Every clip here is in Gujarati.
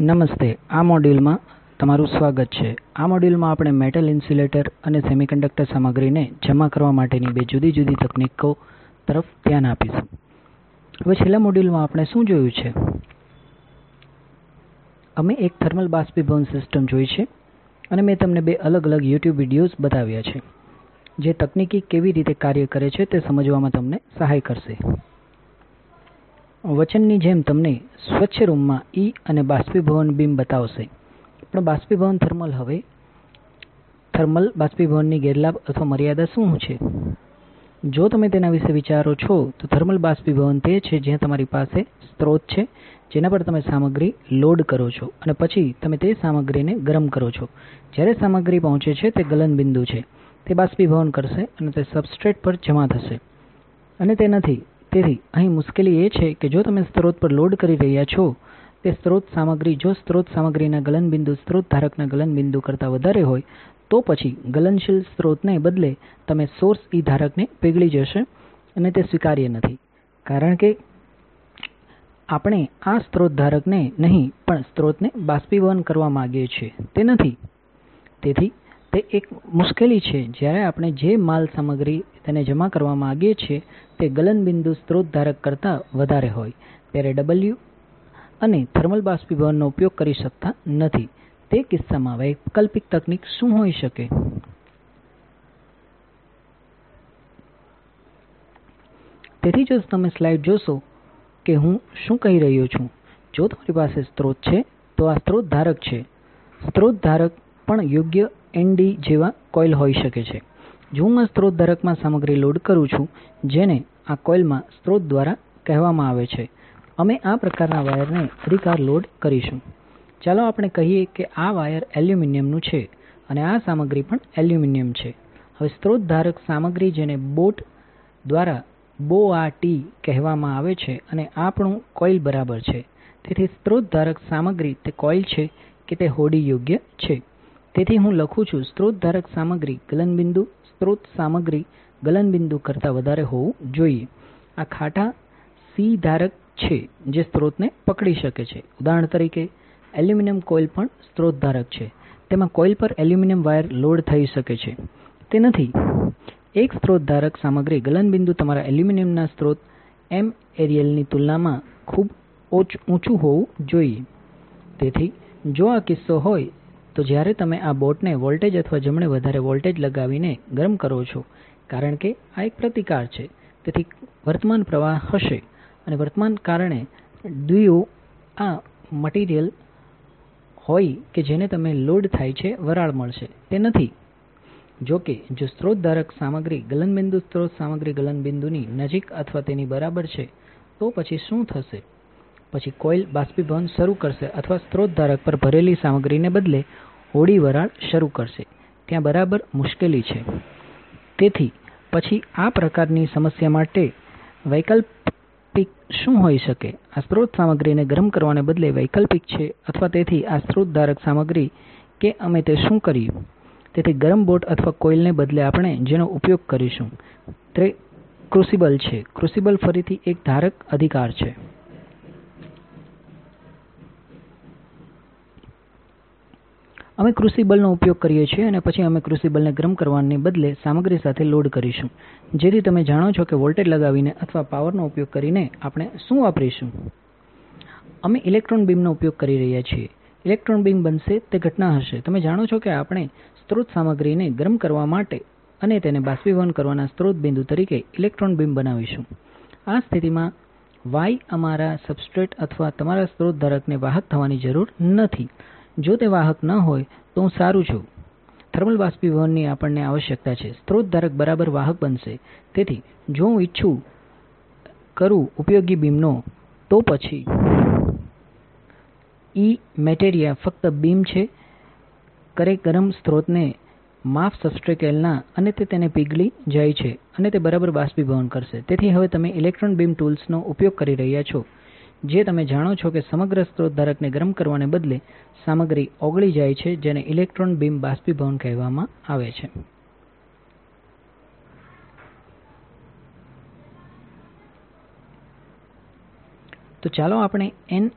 નમસ્તે, આ મોડ્યુલમાં તમારું સ્વાગત છે. આ મોડ્યુલમાં આપણે મેટલ ઇન્સ્યુલેટર અને સેમિકન્ડક્ટર સામગ્રીને જમા કરવા માટેની બે જુદી જુદી તકનીકો તરફ ધ્યાન આપીશું. હવે છેલ્લા મોડ્યુલમાં આપણે શું જોયું છે? અમે એક થર્મલ બાષ્પીભવન સિસ્ટમ જોઈ છે અને મેં તમને બે અલગ અલગ યુટ્યુબ વિડિઓઝ બતાવ્યા છે. જે તકનીકી કેવી રીતે કાર્ય કરે છે તે સમજવામાં તમને સહાય કરશે. વચનની જેમ તમને સ્વચ્છ રૂમમાં ઇ અને બાષ્પીભવન બીમ બતાવશે. પણ બાષ્પીભવન થર્મલ હવે? થર્મલ બાષ્પીભવનની ગેરલાભ અથવા મર્યાદા શું છે? જો તમે તેના વિશે વિચારો છો, તો થર્મલ બાષ્પીભવન તે છે જ્યાં તમારી પાસે સ્રોત છે, જેના પર તમે સામગ્રી લોડ કરો છો અને પછી તમે તે સામગ્રીને ગરમ કરો છો. જ્યારે સામગ્રી પહોંચે છે, તે ગલનબિંદુ છે. તે બાષ્પીભવન કરશે અને તે સબસ્ટ્રેટ પર જમા થશે. અને તે નથી. તેથી અહીં મુશ્કેલી એ છે કે જો તમે સ્રોત પર લોડ કરી રહ્યાં છો, તે સ્રોત સામગ્રી, જો સ્રોત સામગ્રીના ગલનબિંદુ સ્રોત ધારકના ગલનબિંદુ કરતા વધારે હોય, તો પછી ગલનશીલ સ્રોતને બદલે તમે સોર્સ ઇ ધારકને પીગળી જશે અને તે સ્વીકાર્ય નથી. કારણ કે આપણે આ સ્રોત ધારકને નહીં, પણ સ્રોતને બાષ્પીભવન કરવા માંગીએ છીએ. તે નથી. તે એક મુશ્કેલી છે. જ્યારે આપણે જે માલ સામગ્રી તેને જમા કરવા માંગીએ છીએ, તે ગલનબિંદુ સ્રોત ધારક કરતા વધારે હોય. ત્યારે ડબલ્યુ અને થર્મલ બાષ્પીભવનનો ઉપયોગ કરી શકતા નથી. તે કિસ્સામાં વૈકલ્પિક તકનીક શું હોઈ શકે? તેથી જો તમે સ્લાઇડ જોશો કે હું શું કહી રહ્યો છું, જો તમારી પાસે સ્રોત છે, તો આ સ્રોત ધારક છે. સ્રોત ધારક પણ યોગ્ય એનડી જેવા કોઇલ હોઈ શકે છે. જો હું આ સ્રોત ધારકમાં સામગ્રી લોડ કરું છું, જેને આ કોઇલમાં સ્રોત દ્વારા કહેવામાં આવે છે, અમે આ પ્રકારના વાયરને અધિકાર લોડ કરીશું. ચાલો આપણે કહીએ કે આ વાયર એલ્યુમિનિયમનું છે અને આ સામગ્રી પણ એલ્યુમિનિયમ છે. હવે સ્રોત ધારક સામગ્રી જેને બોટ દ્વારા બોઆટી કહેવામાં આવે છે અને આપણું કોઇલ બરાબર છે. તેથી સ્રોત ધારક સામગ્રી તે કોઇલ છે કે તે હોડી યોગ્ય છે. તેથી હું લખું છું સ્રોત ધારક સામગ્રી ગલનબિંદુ સ્રોત સામગ્રી ગલનબિંદુ કરતા વધારે હોવું જોઈએ. આ ખાટા સી ધારક છે, જે સ્રોતને પકડી શકે છે. ઉદાહરણ તરીકે, એલ્યુમિનિયમ કોઇલ પણ સ્રોત ધારક છે. તેમાં કોઇલ પર એલ્યુમિનિયમ વાયર લોડ થઈ શકે છે. તે નથી. એક સ્રોત ધારક સામગ્રી ગલનબિંદુ તમારા એલ્યુમિનિયમના સ્રોત એમ એરિયલની તુલનામાં ખૂબ ઊંચું હોવું જોઈએ. તેથી, જો આ કિસ્સો હોય તો જ્યારે તમે આ બોટને વોલ્ટેજ અથવા જમણે વધારે વોલ્ટેજ લગાવીને ગરમ કરો છો, કારણ કે આ એક પ્રતિકાર છે, તેથી વર્તમાન પ્રવાહ હશે અને વર્તમાન કારણે દ્વિઓ આ મટીરીયલ હોય કે જેને તમે લોડ થાય છે, વરાળ મળશે. તે નથી. જો કે, જો સ્રોત ધારક સામગ્રી ગલનબિંદુ, સ્રોત સામગ્રી ગલનબિંદુની નજીક અથવા તેની બરાબર છે, તો પછી શું થશે? પછી કોઇલ બાષ્પીભવન શરૂ કરશે અથવા સ્રોત ધારક પર ભરેલી સામગ્રીને બદલે હોડી વરાળ શરૂ કરશે. ત્યાં બરાબર મુશ્કેલી છે. તેથી પછી આ પ્રકારની સમસ્યા માટે વૈકલ્પિક શું હોઈ શકે? આ સ્રોત સામગ્રીને ગરમ કરવાને બદલે વૈકલ્પિક છે અથવા તેથી આ સ્રોત ધારક સામગ્રી કે અમે તે શું કર્યું? તેથી ગરમ બોટ અથવા કોઇલને બદલે આપણે જેનો ઉપયોગ કરીશું. તે ક્રુસિબલ છે. ક્રુસિબલ ફરીથી એક ધારક અધિકાર છે. અમે ક્રુસિબલનો ઉપયોગ કરીએ છીએ અને પછી અમે ક્રુસિબલને ગરમ કરવાને બદલે સામગ્રી સાથે લોડ કરીશું. જેથી તમે જાણો છો કે વોલ્ટેજ લગાવીને અથવા પાવરનો ઉપયોગ કરીને આપણે શું વાપરીશું? અમે ઇલેક્ટ્રોન બીમનો ઉપયોગ કરી રહ્યા છીએ. ઇલેક્ટ્રોન બીમ બનશે તે ઘટના હશે. તમે જાણો છો કે આપણે સ્રોત સામગ્રીને ગરમ કરવા માટે અને તેને બાષ્પીભવન કરવાના સ્રોત બિંદુ તરીકે ઇલેક્ટ્રોન બીમ બનાવીશું. આ સ્થિતિમાં વાય અમારા સબસ્ટ્રેટ અથવા તમારા સ્રોત ધારકને વાહક થવાની જરૂર નથી. જો તે વાહક ન હોય, તો હું સારું છું. થર્મલ બાષ્પીભવનની આપણને આવશ્યકતા છે. સ્રોત ધારક બરાબર વાહક બનશે. તેથી, જો હું ઇચ્છું કરું ઉપયોગી બીમનો, તો પછી ઇ મેટેરિયા ફક્ત બીમ છે. કરે ગરમ સ્રોતને માફ સબસ્ટ્રેકેલના અને તે તેને પીગળી જાય છે અને તે બરાબર બાષ્પીભવન કરશે. તેથી, હવે તમે ઇલેક્ટ્રોન બીમ ટૂલ્સનો ઉપયોગ કરી રહ્યાં છો. જે તમે જાણો છો કે સમગ્ર સ્રોત ધારકને ગરમ કરવાને બદલે સામગ્રી ઓગળી જાય છે, જેને ઇલેક્ટ્રોન બીમ બાષ્પીભવન કહેવામાં આવે છે. તો ચાલો આપણે એન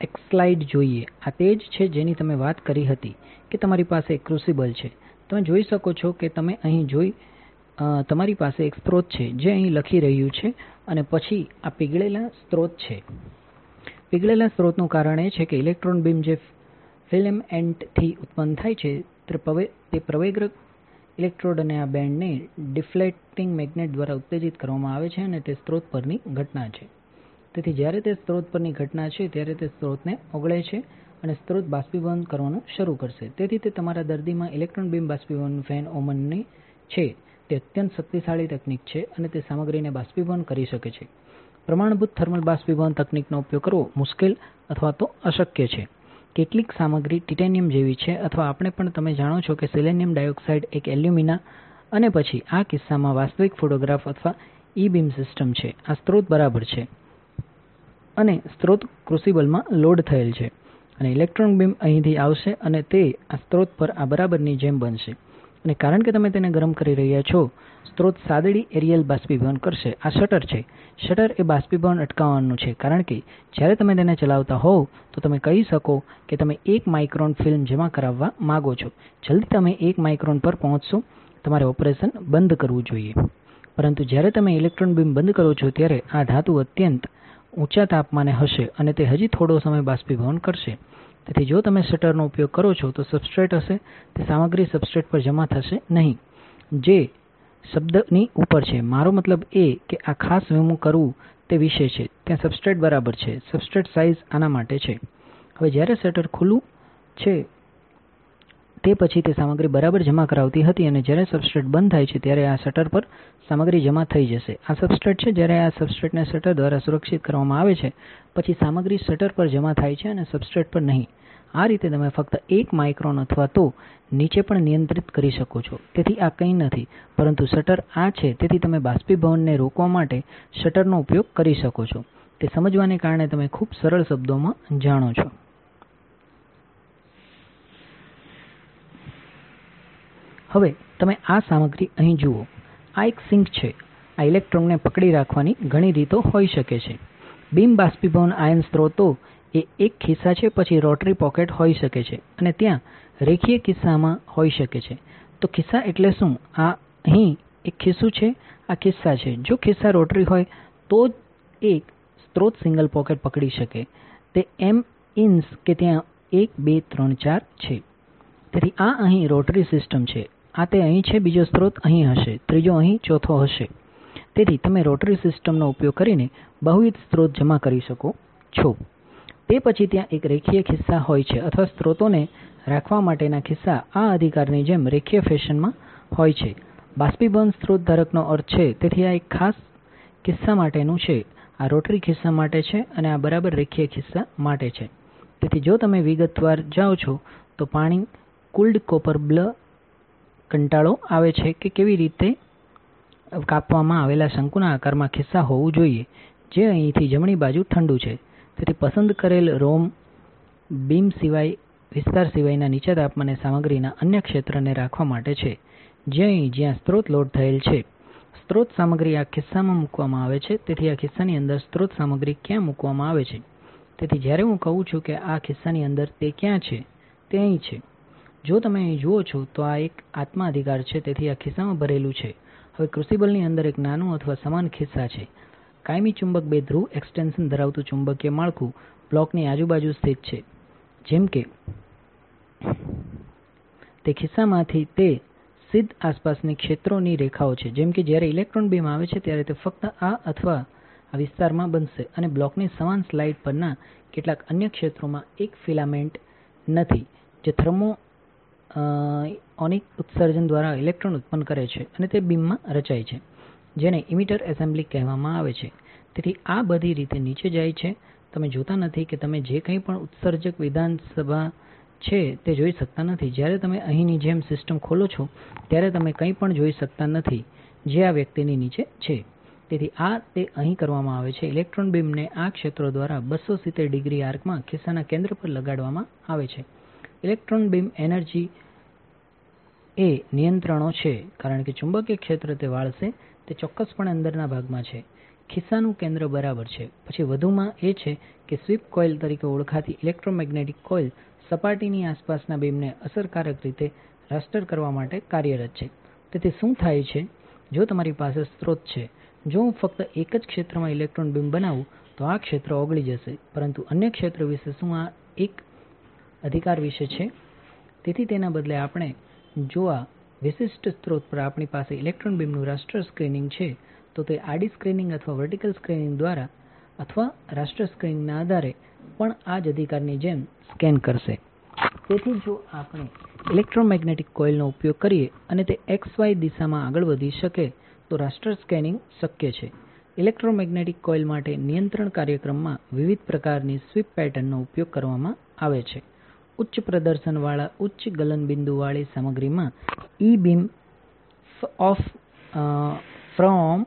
એક્સલાઇડ જોઈએ. આ તે જ છે જેની તમે વાત કરી હતી કે તમારી પાસે ક્રુસિબલ છે. તમે જોઈ શકો છો કે તમે અહીં જોઈ શકો છો તમારી પાસે એક સ્રોત છે જે અહીં લખી રહ્યું છે અને પછી આ પીગળેલા સ્રોત છે. પીગળેલા સ્રોતનું કારણ એ છે કે ઇલેક્ટ્રોન બીમ જે ફિલેમેન્ટથી ઉત્પન્ન થાય છે, તે પ્રવેગક ઇલેક્ટ્રોડ અને આ બેન્ડને ડિફ્લેક્ટિંગ મેગ્નેટ દ્વારા ઉત્તેજિત કરવામાં આવે છે અને તે સ્રોત પરની ઘટના છે. તેથી જ્યારે તે સ્રોત પરની ઘટના છે, ત્યારે તે સ્રોતને ઓગળે છે અને સ્રોત બાષ્પીભવન કરવાનું શરૂ કરશે. તેથી તે તમારા દર્દીમાં ઇલેક્ટ્રોન બીમ બાષ્પીભવન ફેન ઓમનની છે. તે અત્યંત શક્તિશાળી તકનીક છે અને તે સામગ્રીને બાષ્પીભવન કરી શકે છે. પ્રમાણભૂત થર્મલ બાષ્પીભવન તકનીકનો ઉપયોગ કરવો મુશ્કેલ અથવા તો અશક્ય છે. કેટલીક સામગ્રી ટિટેનિયમ જેવી છે અથવા આપણે પણ તમે જાણો છો કે સિલિકોન ડાયોક્સાઇડ એક એલ્યુમિના અને પછી આ કિસ્સામાં વાસ્તવિક ફોટોગ્રાફ અથવા ઇ બીમ સિસ્ટમ છે. આ સ્રોત બરાબર છે. અને સ્રોત ક્રુસિબલમાં લોડ થયેલ છે. અને ઇલેક્ટ્રોન બીમ અહીંથી આવશે અને તે આ સ્રોત પર આ બરાબરની જેમ બનશે. અને કારણ કે તમે તેને ગરમ કરી રહ્યા છો સ્રોત સાદડી એરિયલ બાષ્પીભવન કરશે. આ શટર છે. શટર એ બાષ્પીભવન અટકાવવાનું છે, કારણ કે જ્યારે તમે તેને ચલાવતા હોવ, તો તમે કહી શકો કે તમે એક માઇક્રોન ફિલ્મ જમા કરાવવા માંગો છો. જલદી તમે એક માઇક્રોન પર પહોંચશો. તમારે ઓપરેશન બંધ કરવું જોઈએ. પરંતુ જ્યારે તમે ઇલેક્ટ્રોન બીમ બંધ કરો છો, ત્યારે આ ધાતુ અત્યંત ઊંચા તાપમાને હશે અને તે હજી થોડો સમય બાષ્પીભવન કરશે. તેથી જો તમે શટરનો ઉપયોગ કરો છો, તો સબસ્ટ્રેટ હશે, તે સામગ્રી સબસ્ટ્રેટ પર જમા થશે નહીં. જે શબ્દની ઉપર છે. મારો મતલબ એ કે આ ખાસ વીમું કરવું તે વિશે છે. ત્યાં સબસ્ટ્રેટ બરાબર છે. સબસ્ટ્રેટ સાઇઝ આના માટે છે. હવે જ્યારે શટર ખુલ્લું છે તે પછી તે સામગ્રી બરાબર જમા કરાવતી હતી અને જ્યારે સબસ્ટ્રેટ બંધ થાય છે ત્યારે આ શટર પર સામગ્રી જમા થઈ જશે. આ સબસ્ટ્રેટ છે જ્યારે આ સબસ્ટ્રેટને શટર દ્વારા સુરક્ષિત કરવામાં આવે છે, પછી સામગ્રી શટર પર જમા થાય છે અને સબસ્ટ્રેટ પર નહીં. આ રીતે તમે ફક્ત એક માઇક્રોન અથવા તો નીચે પણ નિયંત્રિત કરી શકો છો. તેથી આ કંઈ નથી, પરંતુ શટર આ છે, તેથી તમે બાષ્પીભવનને રોકવા માટે શટરનો ઉપયોગ કરી શકો છો. તે સમજવાને કારણે તમે ખૂબ સરળ શબ્દોમાં જાણો છો. હવે તમે આ સામગ્રી અહીં જુઓ. આ એક સિંક છે. આ ઇલેક્ટ્રોનને પકડી રાખવાની ઘણી રીતો હોઈ શકે છે. બીમ બાષ્પીભવન આયન સ્રોતો એ એક ખિસ્સા છે, પછી રોટરી પોકેટ હોઈ શકે છે અને ત્યાં રેખીય કિસ્સામાં હોઈ શકે છે. તો ખિસ્સા એટલે શું? આ અહીં એક ખિસ્સું છે, આ ખિસ્સા છે. જો ખિસ્સા રોટરી હોય, તો જ એક સ્રોત સિંગલ પોકેટ પકડી શકે. તે એમ ઇન્સ કે ત્યાં એક, બે, ત્રણ, ચાર છે. તેથી આ અહીં રોટરી સિસ્ટમ છે. આ તે અહીં છે, બીજો સ્રોત અહીં હશે, ત્રીજો અહીં, ચોથો હશે. તેથી તમે રોટરી સિસ્ટમનો ઉપયોગ કરીને બહુવિધ સ્રોત જમા કરી શકો છો. તે પછી ત્યાં એક રેખીય ખિસ્સા હોય છે અથવા સ્રોતોને રાખવા માટેના ખિસ્સા આ અધિકારની જેમ રેખીય ફેશનમાં હોય છે. બાષ્પીભવન સ્રોત ધારકનો અર્થ છે, તેથી આ એક ખાસ કિસ્સા માટેનું છે. આ રોટરી ખિસ્સા માટે છે અને આ બરાબર રેખીય ખિસ્સા માટે છે. તેથી જો તમે વિગતવાર જાઓ છો, તો પાણી, કુલ્ડ કોપર બ્લ કંટાળો આવે છે કે કેવી રીતે કાપવામાં આવેલા શંકુના આકારમાં ખિસ્સા હોવું જોઈએ, જે અહીંથી જમણી બાજુ ઠંડુ છે. તેથી પસંદ કરેલ રોમ બીમ સિવાય, વિસ્તાર સિવાયના નીચા તાપમાને સામગ્રીના અન્ય ક્ષેત્રને રાખવા માટે છે, જે અહીં જ્યાં સ્રોત લોડ થયેલ છે. સ્રોત સામગ્રી આ ખિસ્સામાં મૂકવામાં આવે છે, તેથી આ ખિસ્સાની અંદર સ્રોત સામગ્રી ક્યાં મૂકવામાં આવે છે? તેથી જ્યારે હું કહું છું કે આ ખિસ્સાની અંદર તે ક્યાં છે, તે અહીં છે. જો તમે અહીં જુઓ છો, તો આ એક આત્મા અધિકાર છે, તેથી આ ખિસ્સામાં ભરેલું છે. હવે ક્રુસિબલની અંદર એક નાનું અથવા સમાન ખિસ્સા છે. કાયમી ચુંબક બે ધ્રુવ એક્સ્ટેંશન ધરાવતું ચુંબકીય માળખું બ્લોકની આજુબાજુ સ્થિત છે. જેમ કે, તે ખિસ્સામાંથી તે સિદ્ધ આસપાસની ક્ષેત્રોની રેખાઓ છે. જેમ કે, જ્યારે ઇલેક્ટ્રોન બીમ આવે છે, ત્યારે તે ફક્ત આ અથવા આ વિસ્તારમાં બનશે અને બ્લોકની સમાન સ્લાઇડ પરના કેટલાક અન્ય ક્ષેત્રોમાં એક ફિલામેન્ટ નથી, જે થર્મો ઓનિક ઉત્સર્જન દ્વારા ઇલેક્ટ્રોન ઉત્પન્ન કરે છે અને તે બીમમાં રચાય છે, જેને ઇમીટર એસેમ્બલી કહેવામાં આવે છે. તેથી આ બધી રીતે નીચે જાય છે. તમે જોતા નથી કે તમે જે કંઈ પણ ઉત્સર્જક વિધાનસભા છે તે જોઈ શકતા નથી. જ્યારે તમે અહીંની જેમ સિસ્ટમ ખોલો છો, ત્યારે તમે કંઈ પણ જોઈ શકતા નથી જે આ વ્યક્તિની નીચે છે. તેથી આ તે અહીં કરવામાં આવે છે. ઇલેક્ટ્રોન બીમને આ ક્ષેત્રો દ્વારા 270 ડિગ્રી આર્કમાં ખિસ્સાના કેન્દ્ર પર લગાડવામાં આવે છે. ઇલેક્ટ્રોન બીમ એનર્જી એ નિયંત્રણો છે, કારણ કે ચુંબકીય ક્ષેત્ર તે વાળશે, તે ચોક્કસપણે અંદરના ભાગમાં છે. ખિસ્સાનું કેન્દ્ર બરાબર છે. પછી વધુમાં એ છે કે સ્વીપ કોઇલ તરીકે ઓળખાતી ઇલેક્ટ્રોમેગ્નેટિક કોઇલ સપાટીની આસપાસના બીમને અસરકારક રીતે રાસ્ટર કરવા માટે કાર્યરત છે. તેથી શું થાય છે? જો તમારી પાસે સ્રોત છે, જો હું ફક્ત એક જ ક્ષેત્રમાં ઇલેક્ટ્રોન બીમ બનાવું, તો આ ક્ષેત્ર ઓગળી જશે. પરંતુ અન્ય ક્ષેત્ર વિશે શું આ એક અધિકાર વિશે છે? તેથી તેના બદલે આપણે જો આ વિશિષ્ટ સ્રોત પર આપણી પાસે ઇલેક્ટ્રોન બીમનું રાસ્ટર સ્ક્રીનિંગ છે, તો તે આડી સ્કેનિંગ અથવા વર્ટિકલ સ્કેનિંગ દ્વારા અથવા રાસ્ટર સ્ક્રીનીંગના આધારે પણ આ જ અધિકારની જેમ સ્કેન કરશે. તેથી જો આપણે ઇલેક્ટ્રોમેગ્નેટિક કોઇલનો ઉપયોગ કરીએ અને તે એક્સ વાય દિશામાં આગળ વધી શકે, તો રાસ્ટર સ્કેનિંગ શક્ય છે. ઇલેક્ટ્રોમેગ્નેટિક કોઇલ માટે નિયંત્રણ કાર્યક્રમમાં વિવિધ પ્રકારની સ્વીપ પેટર્નનો ઉપયોગ કરવામાં આવે છે. ઉચ્ચ પ્રદર્શનવાળા, ઉચ્ચ ગલનબિંદુવાળી સામગ્રીમાં ઇ બીમ ઓફ ફ્રઓમ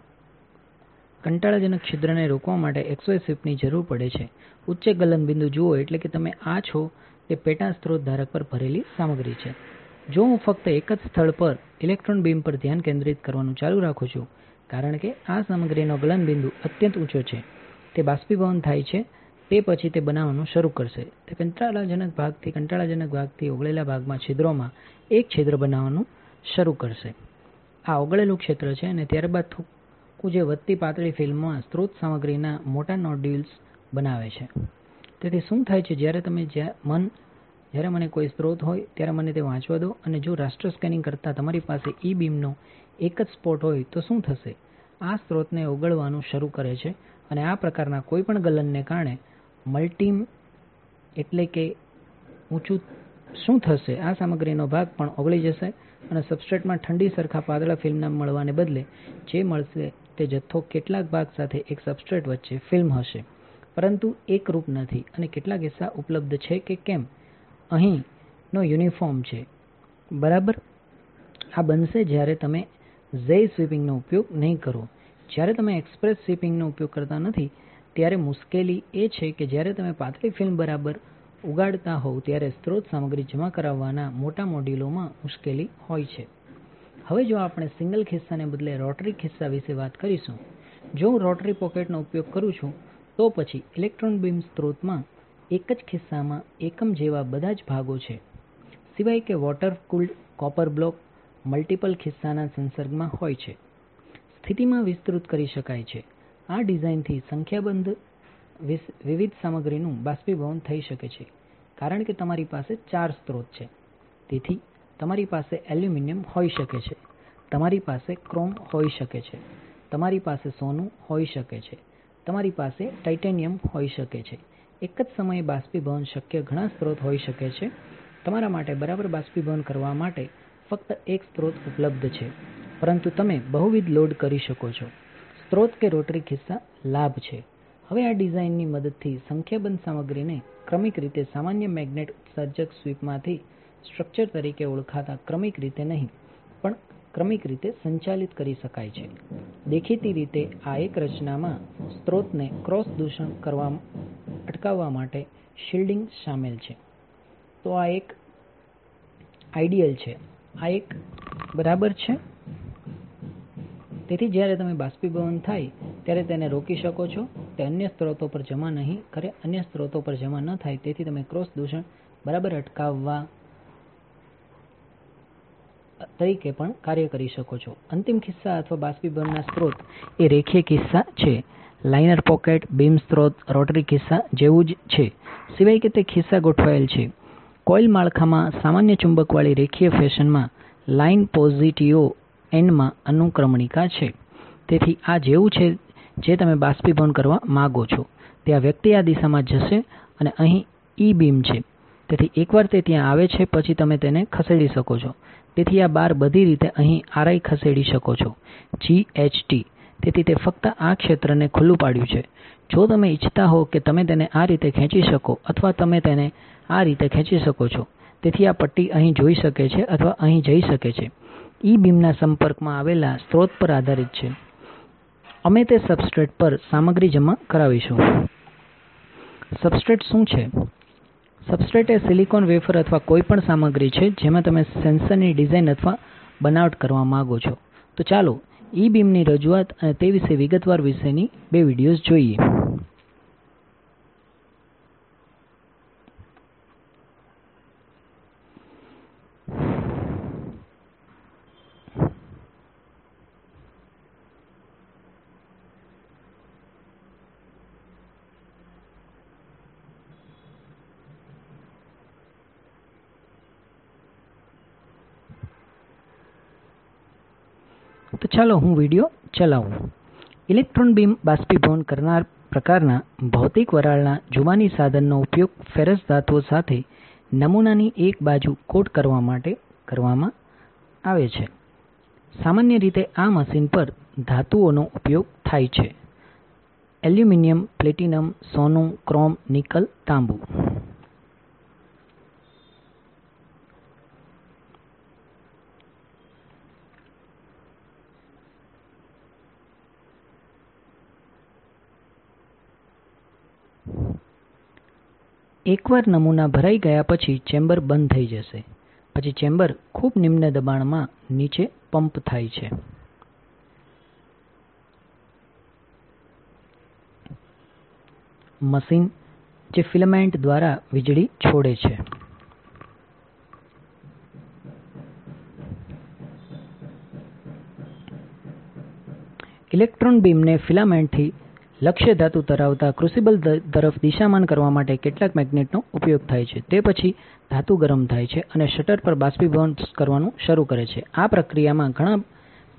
કંટાળાજનક છિદ્રને રોકવા માટે XY સ્વીપની જરૂર પડે છે. ઉચ્ચ ગલનબિંદુ જુઓ એટલે કે તમે આ છો, તે પેટા સ્ત્રોત ધારક પર ભરેલી સામગ્રી છે. જો હું ફક્ત એક જ સ્થળ પર ઇલેક્ટ્રોન બીમ પર ધ્યાન કેન્દ્રિત કરવાનું ચાલુ રાખું છું, કારણ કે આ સામગ્રીનો ગલનબિંદુ અત્યંત ઊંચો છે. તે બાષ્પીભવન થાય છે તે પછી તે બનાવવાનું શરૂ કરશે. તે કંટાળાજનક ભાગથી કંટાળાજનક ભાગથી ઓગળેલા ભાગમાં છિદ્રોમાં એક છિદ્ર બનાવવાનું શરૂ કરશે. આ ઓગળેલું ક્ષેત્ર છે અને ત્યારબાદ થૂંકવું જે વધતી પાતળી ફિલ્મમાં સ્રોત સામગ્રીના મોટા નોડ્યુલ્સ બનાવે છે. તેથી શું થાય છે? જ્યારે તમે મન, જ્યારે મને કોઈ સ્રોત હોય, ત્યારે મને તે વાંચવા દો અને જો રાસ્ટર સ્કેનિંગ કરતાં તમારી પાસે ઇ બીમનો એક જ સ્પોટ હોય, તો શું થશે? આ સ્રોતને ઓગળવાનું શરૂ કરે છે અને આ પ્રકારના કોઈપણ ગલનને કારણે મલ્ટિમ એટલે કે ઊંચું શું થશે? આ સામગ્રીનો ભાગ પણ ઓગળી જશે અને સબસ્ટ્રેટમાં ઠંડી સરખા પાતળા ફિલ્મના મળવાને બદલે જે મળશે તે જથ્થો કેટલાક ભાગ સાથે એક સબસ્ટ્રેટ વચ્ચે ફિલ્મ હશે. પરંતુ એકરૂપ નથી અને કેટલાક હિસ્સા ઉપલબ્ધ છે કે કેમ? અહીંનો યુનિફોર્મ છે. બરાબર? આ બનશે જ્યારે તમે ઝેય સ્વીપિંગનો ઉપયોગ નહીં કરો. જ્યારે તમે એક્સપ્રેસ સ્વીપિંગનો ઉપયોગ કરતા નથી ત્યારે મુશ્કેલી એ છે કે જ્યારે તમે પાતળી ફિલ્મ બરાબર ઉગાડતા હોવ, ત્યારે સ્રોત સામગ્રી જમા કરાવવાના મોટા મોડ્યુલોમાં મુશ્કેલી હોય છે. હવે જો આપણે સિંગલ ખિસ્સાને બદલે રોટરી ખિસ્સા વિશે વાત કરીશું, જો હું રોટરી પોકેટનો ઉપયોગ કરું છું, તો પછી ઇલેક્ટ્રોન બીમ સ્રોતમાં એક જ ખિસ્સામાં એકમ જેવા બધા જ ભાગો છે. સિવાય કે water cooled copper block multiple ખિસ્સાના સંસર્ગમાં હોય છે. સ્થિતિમાં વિસ્તૃત કરી શકાય છે. આ ડિઝાઇનથી સંખ્યાબંધ વિવિધ સામગ્રીનું બાષ્પીભવન થઈ શકે છે, કારણ કે તમારી પાસે ચાર સ્રોત છે. તેથી, તમારી પાસે એલ્યુમિનિયમ હોઈ શકે છે, તમારી પાસે ક્રોમ હોઈ શકે છે, તમારી પાસે સોનું હોઈ શકે છે, તમારી પાસે ટાઇટેનિયમ હોઈ શકે છે. એક જ સમયે બાષ્પીભવન શક્ય ઘણા સ્રોત હોઈ શકે છે. તમારા માટે બરાબર બાષ્પીભવન કરવા માટે ફક્ત એક સ્રોત ઉપલબ્ધ છે, પરંતુ તમે બહુવિધ લોડ કરી શકો છો. સ્રોત કે રોટરી ખિસ્સા લાભ છે. હવે આ ડિઝાઇનની મદદથી સંખ્યાબંધ સામગ્રીને ક્રમિક રીતે સામાન્ય મેગ્નેટ ઉત્સર્જક સ્વીપમાંથી સ્ટ્રક્ચર તરીકે ઓળખાતા ક્રમિક રીતે નહીં, પણ ક્રમિક રીતે સંચાલિત કરી શકાય છે. દેખીતી રીતે આ એક રચનામાં સ્રોતને ક્રોસ દૂષણ અટકાવવા માટે શિલ્ડિંગ શામેલ છે. તો આ એક આઇડિયલ છે. આ એક બરાબર છે? તેથી જ્યારે તમે બાષ્પીભવન થાય, ત્યારે તેને રોકી શકો છો, તે અન્ય સ્રોતો પર જમા નહીં કરે અન્ય સ્રોતો પર જમા ન થાય, તેથી તમે ક્રોસ દૂષણ બરાબર અટકાવવા તરીકે પણ કાર્ય કરી શકો છો. અંતિમ ખિસ્સા અથવા બાષ્પીભવનના સ્રોત એ રેખીય ખિસ્સા છે. લાઇનર પોકેટ, બીમ સ્રોત રોટરી ખિસ્સા જેવું જ છે. સિવાય કે તે ખિસ્સા ગોઠવાયેલ છે. કોઇલ માળખામાં સામાન્ય ચુંબકવાળી રેખીય ફેશનમાં લાઇન એન્ડમાં અનુક્રમણિકા છે. તેથી આ જેવું છે જે તમે બાષ્પીભવન કરવા માંગો છો. તે આ વ્યક્તિ આ દિશામાં જશે અને અહીં ઇ બીમ છે. તેથી એકવાર તે ત્યાં આવે છે, પછી તમે તેને ખસેડી શકો છો. તેથી આ બાર બધી રીતે અહીં આરઆઈ ખસેડી શકો છો. જીએચટી તેથી તે ફક્ત આ ક્ષેત્રને ખુલ્લું પાડ્યું છે. જો તમે ઇચ્છતા હો કે તમે તેને આ રીતે ખેંચી શકો અથવા તમે તેને આ રીતે ખેંચી શકો છો. તેથી આ પટ્ટી અહીં જોઈ શકે છે અથવા અહીં જઈ શકે છે. ઇ બીમના સંપર્કમાં આવેલા સ્રોત પર આધારિત છે. અમે તે સબસ્ટ્રેટ પર સામગ્રી જમા કરાવીશું. સબસ્ટ્રેટ શું છે? સબસ્ટ્રેટ એ સિલિકોન વેફર અથવા કોઈપણ સામગ્રી છે જેમાં તમે સેન્સરની ડિઝાઇન અથવા બનાવટ કરવા માંગો છો. તો ચાલો ઇ બીમની રજૂઆત અને તે વિશે વિગતવાર વિશેની બે વિડિઓઝ જોઈએ તો ચાલો હું વિડિઓ ચલાવું. ઇલેક્ટ્રોન બીમ બાષ્પીભવન કરનાર પ્રકારના ભૌતિક વરાળના જુબાની સાધનનો ઉપયોગ ફેરસ ધાતુઓ સાથે નમૂનાની એક બાજુ કોટ કરવા માટે કરવામાં આવે છે. સામાન્ય રીતે આ મશીન પર ધાતુઓનો ઉપયોગ થાય છે. એલ્યુમિનિયમ, પ્લેટિનમ, સોનું, ક્રોમ, નિકલ, તાંબુ. એકવાર નમૂના ભરાઈ ગયા પછી ચેમ્બર બંધ થઈ જશે. પછી ચેમ્બર ખૂબ નિમ્ન દબાણમાં નીચે પંપ થાય છે. મશીન જે ફિલામેન્ટ દ્વારા વીજળી છોડે છે. ઇલેક્ટ્રોન બીમને ફિલામેન્ટથી લક્ષ્ય ધાતુ ધરાવતા ક્રુસિબલ તરફ દિશામાન કરવા માટે કેટલાક મેગ્નેટનો ઉપયોગ થાય છે. તે પછી ધાતુ ગરમ થાય છે અને શટર પર બાષ્પીભવન કરવાનું શરૂ કરે છે. આ પ્રક્રિયામાં ઘણા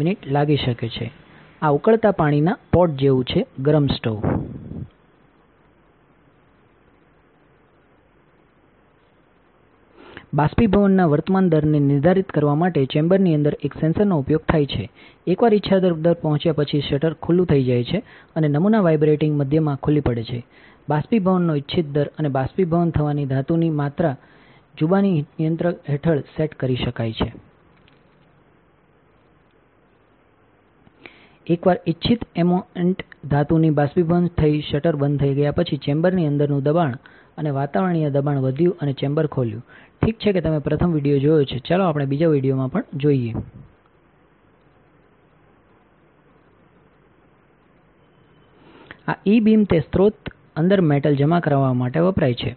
મિનિટ લાગી શકે છે. આ ઉકળતા પાણીના પોટ જેવું છે ગરમ સ્ટોવ. બાષ્પીભવનના વર્તમાન દરને નિર્ધારિત કરવા માટે ચેમ્બરની અંદર એક સેન્સરનો ઉપયોગ થાય છે. એકવાર ઇચ્છાદૃ દર પહોંચ્યા પછી શટર ખુલ્લું થઈ જાય છે અને નમૂના વાઇબ્રેટિંગ મધ્યમાં ખુલ્લી પડે છે. બાષ્પીભવનનો ઇચ્છિત દર અને બાષ્પીભવન થવાની ધાતુની માત્રા જુબાની નિયંત્રક હેઠળ સેટ કરી શકાય છે. એકવાર ઇચ્છિત એમોઅન્ટ ધાતુની બાષ્પીભવન થઈ શટર બંધ થઈ ગયા પછી ચેમ્બરની અંદરનું દબાણ અને વાતાવરણીય દબાણ વધ્યું અને ચેમ્બર ખોલ્યું. ઠીક છે કે તમે પ્રથમ વિડિઓ જોયો છે. ચાલો આપણે બીજા વિડિઓમાં પણ જોઈએ. આ ઇ બીમ તે સ્રોત અંદર મેટલ જમા કરાવવા માટે વપરાય છે.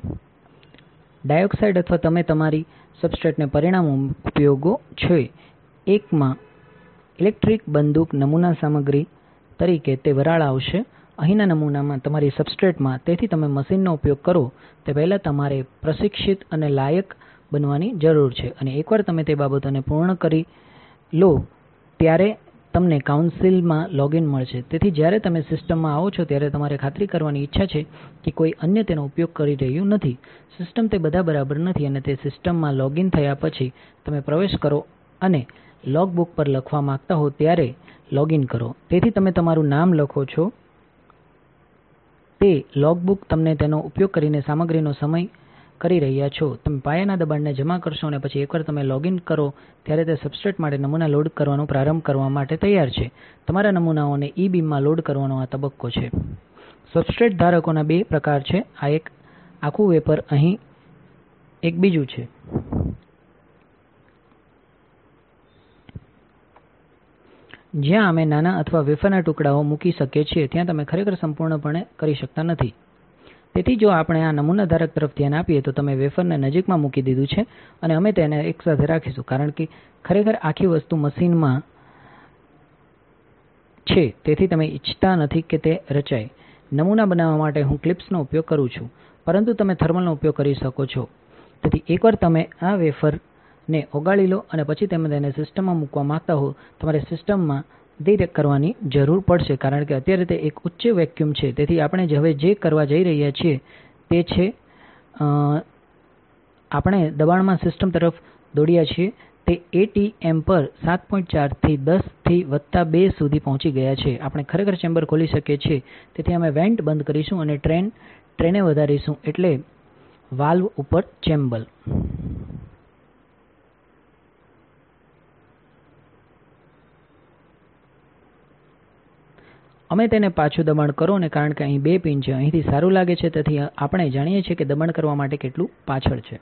ડાયોક્સાઇડ અથવા તમે તમારી સબસ્ટ્રેટને પરિણામ ઉપયોગો છે. એકમાં ઇલેક્ટ્રિક બંદૂક નમૂના સામગ્રી તરીકે તે વરાળ આવશે. અહીંના નમૂનામાં તમારી સબસ્ટ્રેટમાં તેથી તમે મશીનનો ઉપયોગ કરો તે પહેલાં તમારે પ્રશિક્ષિત અને લાયક બનવાની જરૂર છે. અને એકવાર તમે તે બાબતોને પૂર્ણ કરી લો, ત્યારે તમને કાઉન્સિલમાં લોગિન મળશે. તેથી જ્યારે તમે સિસ્ટમમાં આવો છો, ત્યારે તમારે ખાતરી કરવાની ઇચ્છા છે કે કોઈ અન્ય તેનો ઉપયોગ કરી રહ્યું નથી. સિસ્ટમ તે બધા બરાબર નથી અને તે સિસ્ટમમાં લોગિન થયા પછી તમે પ્રવેશ કરો અને લોગબુક પર લખવા માંગતા હો ત્યારે લોગિન કરો. તેથી તમે તમારું નામ લખો છો. તે લોગબુક તમને તેનો ઉપયોગ કરીને સામગ્રીનો સમય કરી રહ્યા છો. તમે પાયાના દબાણને જમા કરશો અને પછી એકવાર તમે લોગિન કરો, ત્યારે તે સબસ્ટ્રેટ માટે નમૂના લોડ કરવાનું પ્રારંભ કરવા માટે તૈયાર છે. તમારા નમૂનાઓને ઇ બીમમાં લોડ કરવાનો આ તબક્કો છે. સબસ્ટ્રેટ ધારકોના બે પ્રકાર છે. આ એક આખું વેપર અહીં એક બીજું છે. જ્યાં અમે નાના અથવા વેફરના ટુકડાઓ મૂકી શકીએ છીએ, ત્યાં તમે ખરેખર સંપૂર્ણપણે કરી શકતા નથી. તેથી જો આપણે આ નમૂના ધારક તરફ ધ્યાન આપીએ તો તમે વેફરને નજીકમાં મૂકી દીધું છે અને અમે તેને એકસાથે રાખીશું કારણ કે ખરેખર આખી વસ્તુ મશીનમાં છે, તેથી તમે ઇચ્છતા નથી કે તે રચાય. નમૂના બનાવવા માટે હું ક્લિપ્સનો ઉપયોગ કરું છું, પરંતુ તમે થર્મલનો ઉપયોગ કરી શકો છો. તેથી એકવાર તમે આ વેફરને ઓગાળી લો અને પછી તમે તેને સિસ્ટમમાં મૂકવા માંગતા હો, તમારે સિસ્ટમમાં ધીર કરવાની જરૂર પડશે કારણ કે અત્યારે તે એક ઉચ્ચ વેક્યુમ છે. તેથી આપણે હવે જે કરવા જઈ રહ્યા છીએ તે છે આપણે દબાણમાં સિસ્ટમ તરફ દોડ્યા છીએ. તે એટીએમ પર 7 4 થી 10 થી વત્તા 2 સુધી પહોંચી ગયા છે. આપણે ખરેખર ચેમ્બર ખોલી શકીએ છીએ. તેથી અમે વેન્ટ બંધ કરીશું અને ટ્રેન ટ્રેને વધારીશું એટલે વાલ્વ ઉપર ચેમ્બર અમે તેને પાછું દબાણ કરોને કારણ કે અહીં બે પિન છે. અહીંથી સારું લાગે છે. તેથી આપણે જાણીએ છીએ કે દબાણ કરવા માટે કેટલું પાછળ છે.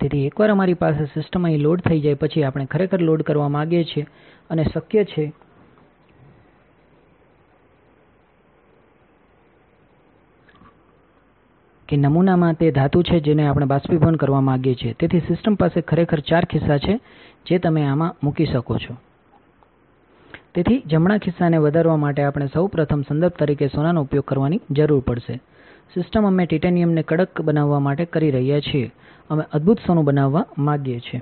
તેથી એકવાર અમારી પાસે સિસ્ટમ અહીં લોડ થઈ જાય, પછી આપણે ખરેખર લોડ કરવા માંગીએ છીએ અને શક્ય છે કે નમૂનામાં તે ધાતુ છે જેને આપણે બાષ્પીભવન કરવા માંગીએ છીએ. તેથી સિસ્ટમ પાસે ખરેખર ચાર ખિસ્સા છે જે તમે આમાં મૂકી શકો છો. તેથી જમણા ખિસ્સાને વધારવા માટે આપણે સૌ પ્રથમ સંદર્ભ તરીકે સોનાનો ઉપયોગ કરવાની જરૂર પડશે. સિસ્ટમ અમે ટિટેનિયમને કડક બનાવવા માટે કરી રહ્યા છીએ. અમે અદ્ભુત સોનું બનાવવા માંગીએ છીએ.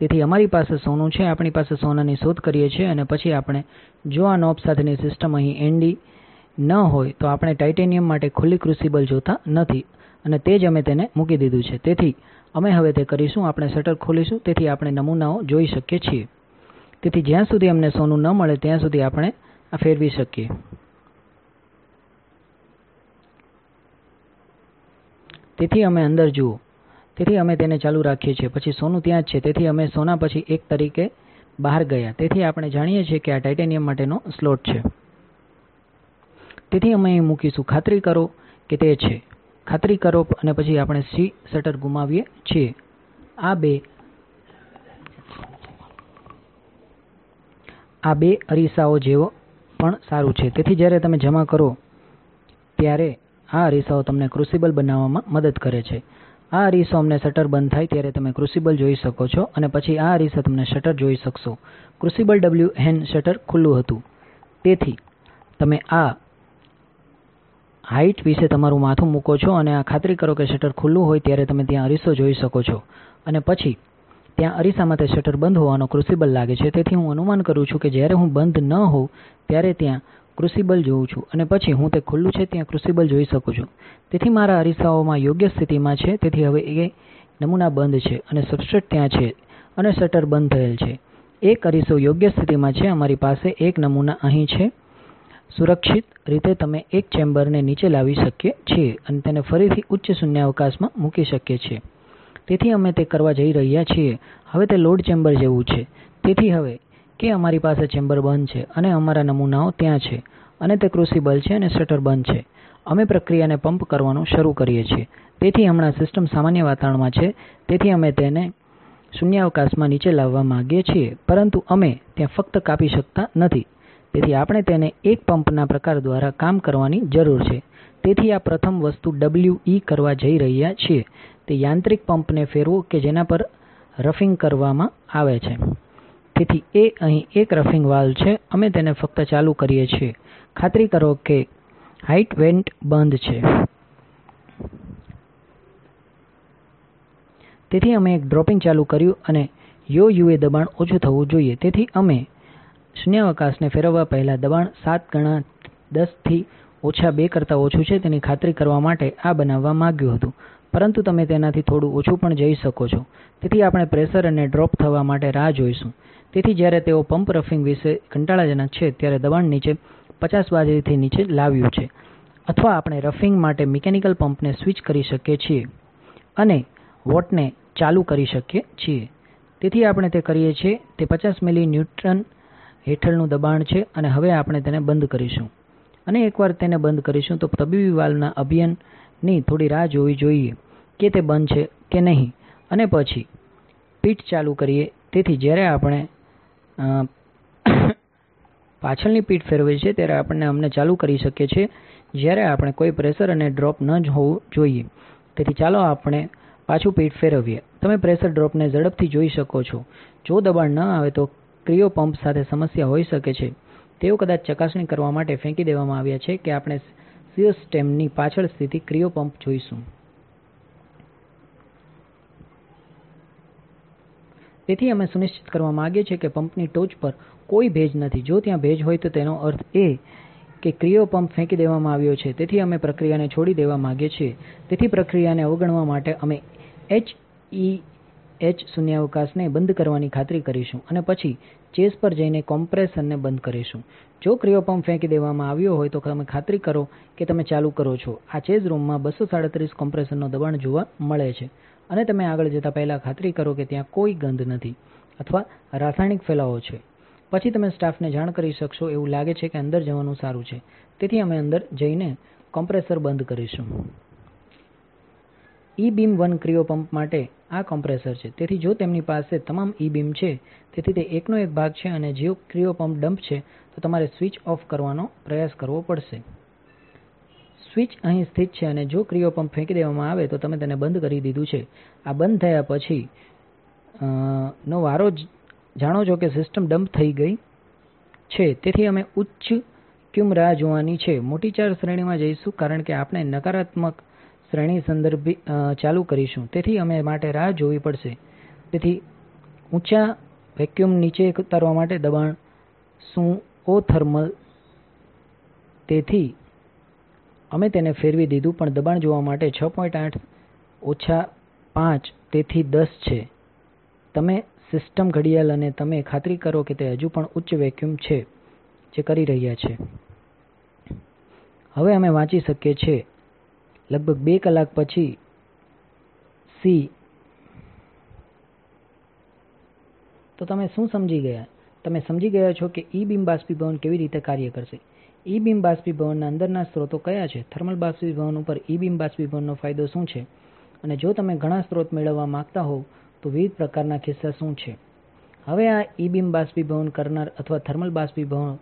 તેથી અમારી પાસે સોનું છે, આપણી પાસે સોનાની શોધ કરીએ છીએ અને પછી આપણે જો આ નોબ સાથેની સિસ્ટમ અહીં એનડી ન હોય તો આપણે ટાઇટેનિયમ માટે ખુલ્લી ક્રુસિબલ જોતા નથી અને તે જ અમે તેને મૂકી દીધું છે. તેથી, અમે હવે તે કરીશું, આપણે શટર ખોલીશું, તેથી આપણે નમૂનાઓ જોઈ શકીએ છીએ. તેથી જ્યાં સુધી અમને સોનું ન મળે, ત્યાં સુધી આપણે આ ફેરવી શકીએ. તેથી અમે અંદર જુઓ. તેથી અમે તેને ચાલુ રાખીએ છીએ. પછી સોનું ત્યાં જ છે. તેથી અમે સોના પછી એક તરીકે બહાર ગયા. તેથી આપણે જાણીએ છીએ કે આ ટાઇટેનિયમ માટેનો સ્લોટ છે. તેથી અમે અહીં મૂકીશું, ખાતરી કરો કે તે છે. ખાતરી કરો અને પછી આપણે સી શટર ગુમાવીએ છીએ. આ બે આ બે અરીસાઓ જેવો પણ સારું છે. તેથી જ્યારે તમે જમા કરો ત્યારે આ અરીસાઓ તમને ક્રુસિબલ બનાવવામાં મદદ કરે છે. આ અરીસો અમને શટર બંધ થાય ત્યારે તમે ક્રુસિબલ જોઈ શકો છો અને પછી આ અરીસા તમને શટર જોઈ શકશો. ક્રુસિબલ ડબલ્યુ હેન શટર ખુલ્લું હતું. તેથી તમે આ હાઇટ વિશે તમારું માથું મૂકો છો અને આ ખાતરી કરો કે શટર ખુલ્લું હોય ત્યારે તમે ત્યાં અરીસો જોઈ શકો છો. અને પછી, ત્યાં અરીસામાં તે શટર બંધ હોવાનો ક્રુસિબલ લાગે છે. તેથી હું અનુમાન કરું છું કે જ્યારે હું બંધ ન હોઉં, ત્યારે ત્યાં ક્રુસિબલ જોઉં છું. અને પછી હું તે ખુલ્લું છે, ત્યાં ક્રુસિબલ જોઈ શકું છું. તેથી મારા અરીસાઓમાં યોગ્ય સ્થિતિમાં છે. તેથી હવે એ નમૂના બંધ છે અને સબસ્ટ્રેટ ત્યાં છે અને શટર બંધ થયેલ છે. એક અરીસો યોગ્ય સ્થિતિમાં છે. અમારી પાસે એક નમૂના અહીં છે. સુરક્ષિત રીતે તમે એક ચેમ્બરને નીચે લાવી શકીએ છીએ અને તેને ફરીથી ઉચ્ચ શૂન્યાવકાશમાં મૂકી શકીએ છીએ. તેથી અમે તે કરવા જઈ રહ્યા છીએ. હવે તે લોડ ચેમ્બર જેવું છે. તેથી હવે, કે અમારી પાસે ચેમ્બર બંધ છે અને અમારા નમૂનાઓ ત્યાં છે અને તે ક્રુસિબલ છે અને શટર બંધ છે. અમે પ્રક્રિયાને પંપ કરવાનું શરૂ કરીએ છીએ. તેથી હમણાં સિસ્ટમ સામાન્ય વાતાવરણમાં છે. તેથી અમે તેને શૂન્યાવકાશમાં નીચે લાવવા માંગીએ છીએ, પરંતુ અમે ત્યાં ફક્ત કાપી શકતા નથી. તેથી આપણે તેને એક પંપના પ્રકાર દ્વારા કામ કરવાની જરૂર છે. તેથી આ પ્રથમ વસ્તુ ડબલ્યુઇ કરવા જઈ રહ્યા છીએ. તે યાંત્રિક પંપને ફેરવો કે જેના પર રફિંગ કરવામાં આવે છે. તેથી એ અહીં એક રફિંગ વાલ્વ છે. અમે તેને ફક્ત ચાલુ કરીએ છીએ. ખાતરી કરો કે હાઇટ વેન્ટ બંધ છે. તેથી અમે એક ડ્રોપિંગ ચાલુ કર્યું અને યો યુએ દબાણ ઓછું થવું જોઈએ. તેથી અમે શૂન્યાવકાશને ફેરવવા પહેલાં દબાણ 7 ગણા 10 થી ઓછા 2 કરતા ઓછું છે તેની ખાતરી કરવા માટે આ બનાવવા માંગ્યું હતું. પરંતુ તમે તેનાથી થોડું ઓછું પણ જઈ શકો છો. તેથી આપણે પ્રેશર અને ડ્રોપ થવા માટે રાહ જોઈશું. તેથી જ્યારે તેઓ પંપ રફિંગ વિશે કંટાળાજનક છે, ત્યારે દબાણ નીચે 50 બાજરીથી નીચે લાવ્યું છે. અથવા આપણે રફિંગ માટે મિકેનિકલ પંપને સ્વિચ કરી શકીએ છીએ અને વોટને ચાલુ કરી શકીએ છીએ. તેથી આપણે તે કરીએ છીએ, તે 50 મિલી ન્યૂટન હેઠળનું દબાણ છે અને હવે આપણે તેને બંધ કરીશું. અને એકવાર તેને બંધ કરીશું તો તબીબી વાલ્વના અભિનયની થોડી રાહ જોવી જોઈએ કે તે બંધ છે કે નહીં. અને પછી પીટ ચાલુ કરીએ. તેથી જ્યારે આપણે પાછળની પીઠ ફેરવીએ છીએ ત્યારે આપણે અમને ચાલુ કરી શકીએ છીએ જ્યારે આપણે કોઈ પ્રેશર અને ડ્રોપ ન હોવું જોઈએ. તેથી ચાલો આપણે પાછું પીઠ ફેરવીએ. તમે પ્રેશર ડ્રોપને ઝડપથી જોઈ શકો છો. જો દબાણ ન આવે તો ક્રિઓ પંપ સાથે સમસ્યા હોઈ શકે છે. તેઓ કદાચ ચકાસણી કરવા માટે ફેંકી દેવામાં આવ્યા છે કે આપણે સિસ્ટમની પાછળ સ્થિત ક્રિઓ પંપ જોઈશું. તેથી અમે સુનિશ્ચિત કરવા માંગીએ છીએ કે પંપની ટોચ પર કોઈ ભેજ નથી. જો ત્યાં ભેજ હોય તો તેનો અર્થ એ કે ક્રિઓ પંપ ફેંકી દેવામાં આવ્યો છે. તેથી અમે પ્રક્રિયાને છોડી દેવા માંગીએ છીએ. તેથી પ્રક્રિયાને અવગણવા માટે અમે એચઇએચ શૂન્યાવકાશને બંધ કરવાની ખાતરી કરીશું અને પછી ચેઝ પર જઈને કોમ્પ્રેસરને બંધ કરીશું. જો ક્રિઓપંપ ફેંકી દેવામાં આવ્યો હોય તો તમે ખાતરી કરો કે તમે ચાલુ કરો છો. આ ચેઝ રૂમમાં 237 કોમ્પ્રેસરનો દબાણ જોવા મળે છે. અને તમે આગળ જતા પહેલા ખાતરી કરો કે ત્યાં કોઈ ગંધ નથી અથવા રાસાયણિક ફેલાવો છે. પછી તમે સ્ટાફને જાણ કરી શકશો. એવું લાગે છે કે અંદર જવાનું સારું છે. તેથી અમે અંદર જઈને કોમ્પ્રેસર બંધ કરીશું. ઇ બીમ વન ક્રિઓપંપ માટે આ કોમ્પ્રેસર છે. તેથી જો તેમની પાસે તમામ ઇ બીમ છે, તેથી તે એકનો એક ભાગ છે અને જો ક્રિઓપંપ ડમ્પ છે, તો તમારે સ્વીચ ઓફ કરવાનો પ્રયાસ કરવો પડશે. સ્વીચ અહીં સ્થિત છે અને જો ક્રિઓપંપ ફેંકી દેવામાં આવે, તો તમે તેને બંધ કરી દીધું છે. આ બંધ થયા પછીનો વારો જાણો છો કે સિસ્ટમ ડમ્પ થઈ ગઈ છે. તેથી અમે ઉચ્ચ ક્યુમ રાહ જોવાની છે. મોટી ચાર શ્રેણીમાં જઈશું, કારણ કે આપણે નકારાત્મક શ્રેણી ચાલુ કરીશું. તેથી અમે માટે રાહ જોવી પડશે. તેથી ઊંચા વેક્યૂમ નીચે ઉતારવા માટે દબાણ શું ઓ થર્મલ તેથી અમે તેને ફેરવી દીધું, પણ દબાણ જોવા માટે 6 8 ઓછા 5 તેથી 10 છે. તમે સિસ્ટમ ઘડિયાળ અને તમે ખાતરી કરો કે તે હજુ પણ ઉચ્ચ વેક્યૂમ છે, જે કરી રહ્યા છે. હવે અમે વાંચી શકીએ છીએ. લગભગ 2 કલાક પછી સી. તો તમે શું સમજી ગયા? તમે સમજી ગયા છો કે ઇ બીમ બાષ્પીભવન કેવી રીતે કાર્ય કરશે? ઇ બીમ બાષ્પીભવનના અંદરના સ્રોતો કયા છે? થર્મલ બાષ્પીભવન ઉપર ઇ બીમ બાષ્પીભવનનો ફાયદો શું છે? અને જો તમે ઘણા સ્રોત મેળવવા માંગતા હોવ, તો વિવિધ પ્રકારના કિસ્સા શું છે? હવે આ ઇ બીમ બાષ્પીભવન કરનાર અથવા થર્મલ બાષ્પીભવન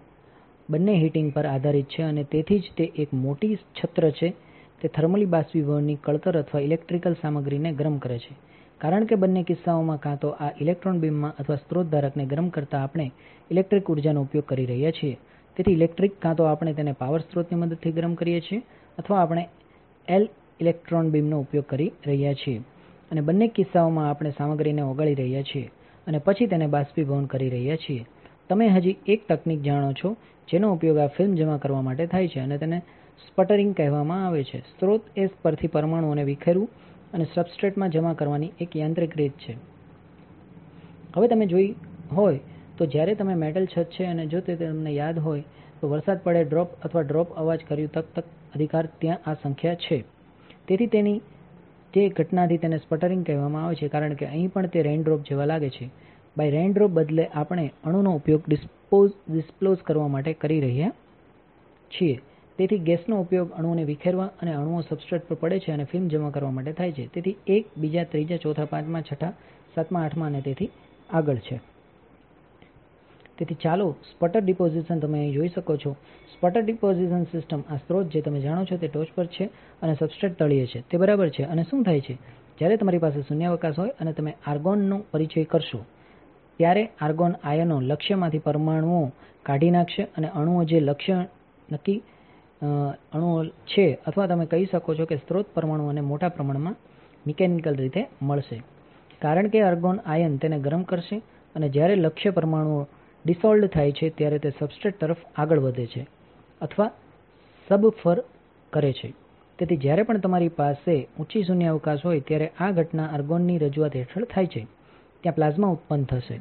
બંને હીટિંગ પર આધારિત છે અને તેથી જ તે એક મોટી છત્ર છે તે થર્મલી બાષ્પીભવનની કળતર અથવા ઇલેક્ટ્રિકલ સામગ્રીને ગરમ કરે છે. કારણ કે બંને કિસ્સાઓમાં કાં તો આ ઇલેક્ટ્રોન બીમમાં અથવા સ્રોત ધારકને ગરમ કરતા આપણે ઇલેક્ટ્રિક ઉર્જાનો ઉપયોગ કરી રહ્યા છીએ. તેથી ઇલેક્ટ્રિક કાં તો આપણે તેને પાવર સ્રોતની મદદથી ગરમ કરીએ છીએ અથવા આપણે એલ ઇલેક્ટ્રોન બીમનો ઉપયોગ કરી રહ્યા છીએ. અને બંને કિસ્સાઓમાં આપણે સામગ્રીને ઓગાળી રહ્યા છીએ અને પછી તેને બાષ્પીભવન કરી રહ્યા છીએ. તમે હજી એક તકનીક જાણો છો જેનો ઉપયોગ આ ફિલ્મ જમા કરવા માટે થાય છે અને તેને સ્પટરિંગ કહેવામાં આવે છે. સ્રોત એ પરથી પરમાણુઓને વિખેરવું અને સબસ્ટ્રેટમાં જમા કરવાની એક યાંત્રિક રીત છે. હવે તમે જોઈ હોય તો જ્યારે તમે મેટલ છત છે અને જો તે તમને યાદ હોય તો વરસાદ પડે ડ્રોપ અથવા ડ્રોપ અવાજ કર્યું તક તક અધિકાર ત્યાં આ સંખ્યા છે. તેથી તેની તે ઘટનાથી તેને સ્પટરિંગ કહેવામાં આવે છે કારણ કે અહીં પણ તે રેઇનડ્રોપ જેવા લાગે છે. બાય રેઇનડ્રોપ બદલે આપણે અણુનો ઉપયોગ ડિસ્પ્લોઝ કરવા માટે કરી રહ્યા છીએ. તેથી ગેસનો ઉપયોગ અણુઓને વિખેરવા અને અણુઓ સબસ્ટ્રેટ પર પડે છે અને ફિલ્મ જમા કરવા માટે થાય છે. તેથી એક, બીજા, ત્રીજા, ચોથા, પાંચમા, છઠ્ઠા, સાતમા, આઠમા અને તેથી આગળ છે. તેથી ચાલો સ્પટર ડિપોઝિશન તમે અહીં જોઈ શકો છો. સ્પટર ડિપોઝિશન સિસ્ટમ આ સ્રોત જે તમે જાણો છો તે ટોચ પર છે અને સબસ્ટ્રેટ તળિયે છે. તે બરાબર છે. અને શું થાય છે? જ્યારે તમારી પાસે શૂન્યાવકાશ હોય અને તમે આર્ગોનનો પરિચય કરશો, ત્યારે આર્ગોન આયનો લક્ષ્યમાંથી પરમાણુઓ કાઢી નાખશે અને અણુઓ જે લક્ષ્ય નક્કી અણુઓ છે અથવા તમે કહી શકો છો કે સ્રોત પરમાણુઓને મોટા પ્રમાણમાં મિકેનિકલ રીતે મળશે. કારણ કે આર્ગોન આયન તેને ગરમ કરશે અને જ્યારે લક્ષ્ય પરમાણુઓ ડિસઓલ્ડ થાય છે ત્યારે તે સબસ્ટ્રેટ તરફ આગળ વધે છે અથવા સબફર કરે છે. તેથી જ્યારે પણ તમારી પાસે ઊંચી શૂન્યાવકાશ હોય ત્યારે આ ઘટના આર્ગોનની રજૂઆત હેઠળ થાય છે. ત્યાં પ્લાઝ્મા ઉત્પન્ન થશે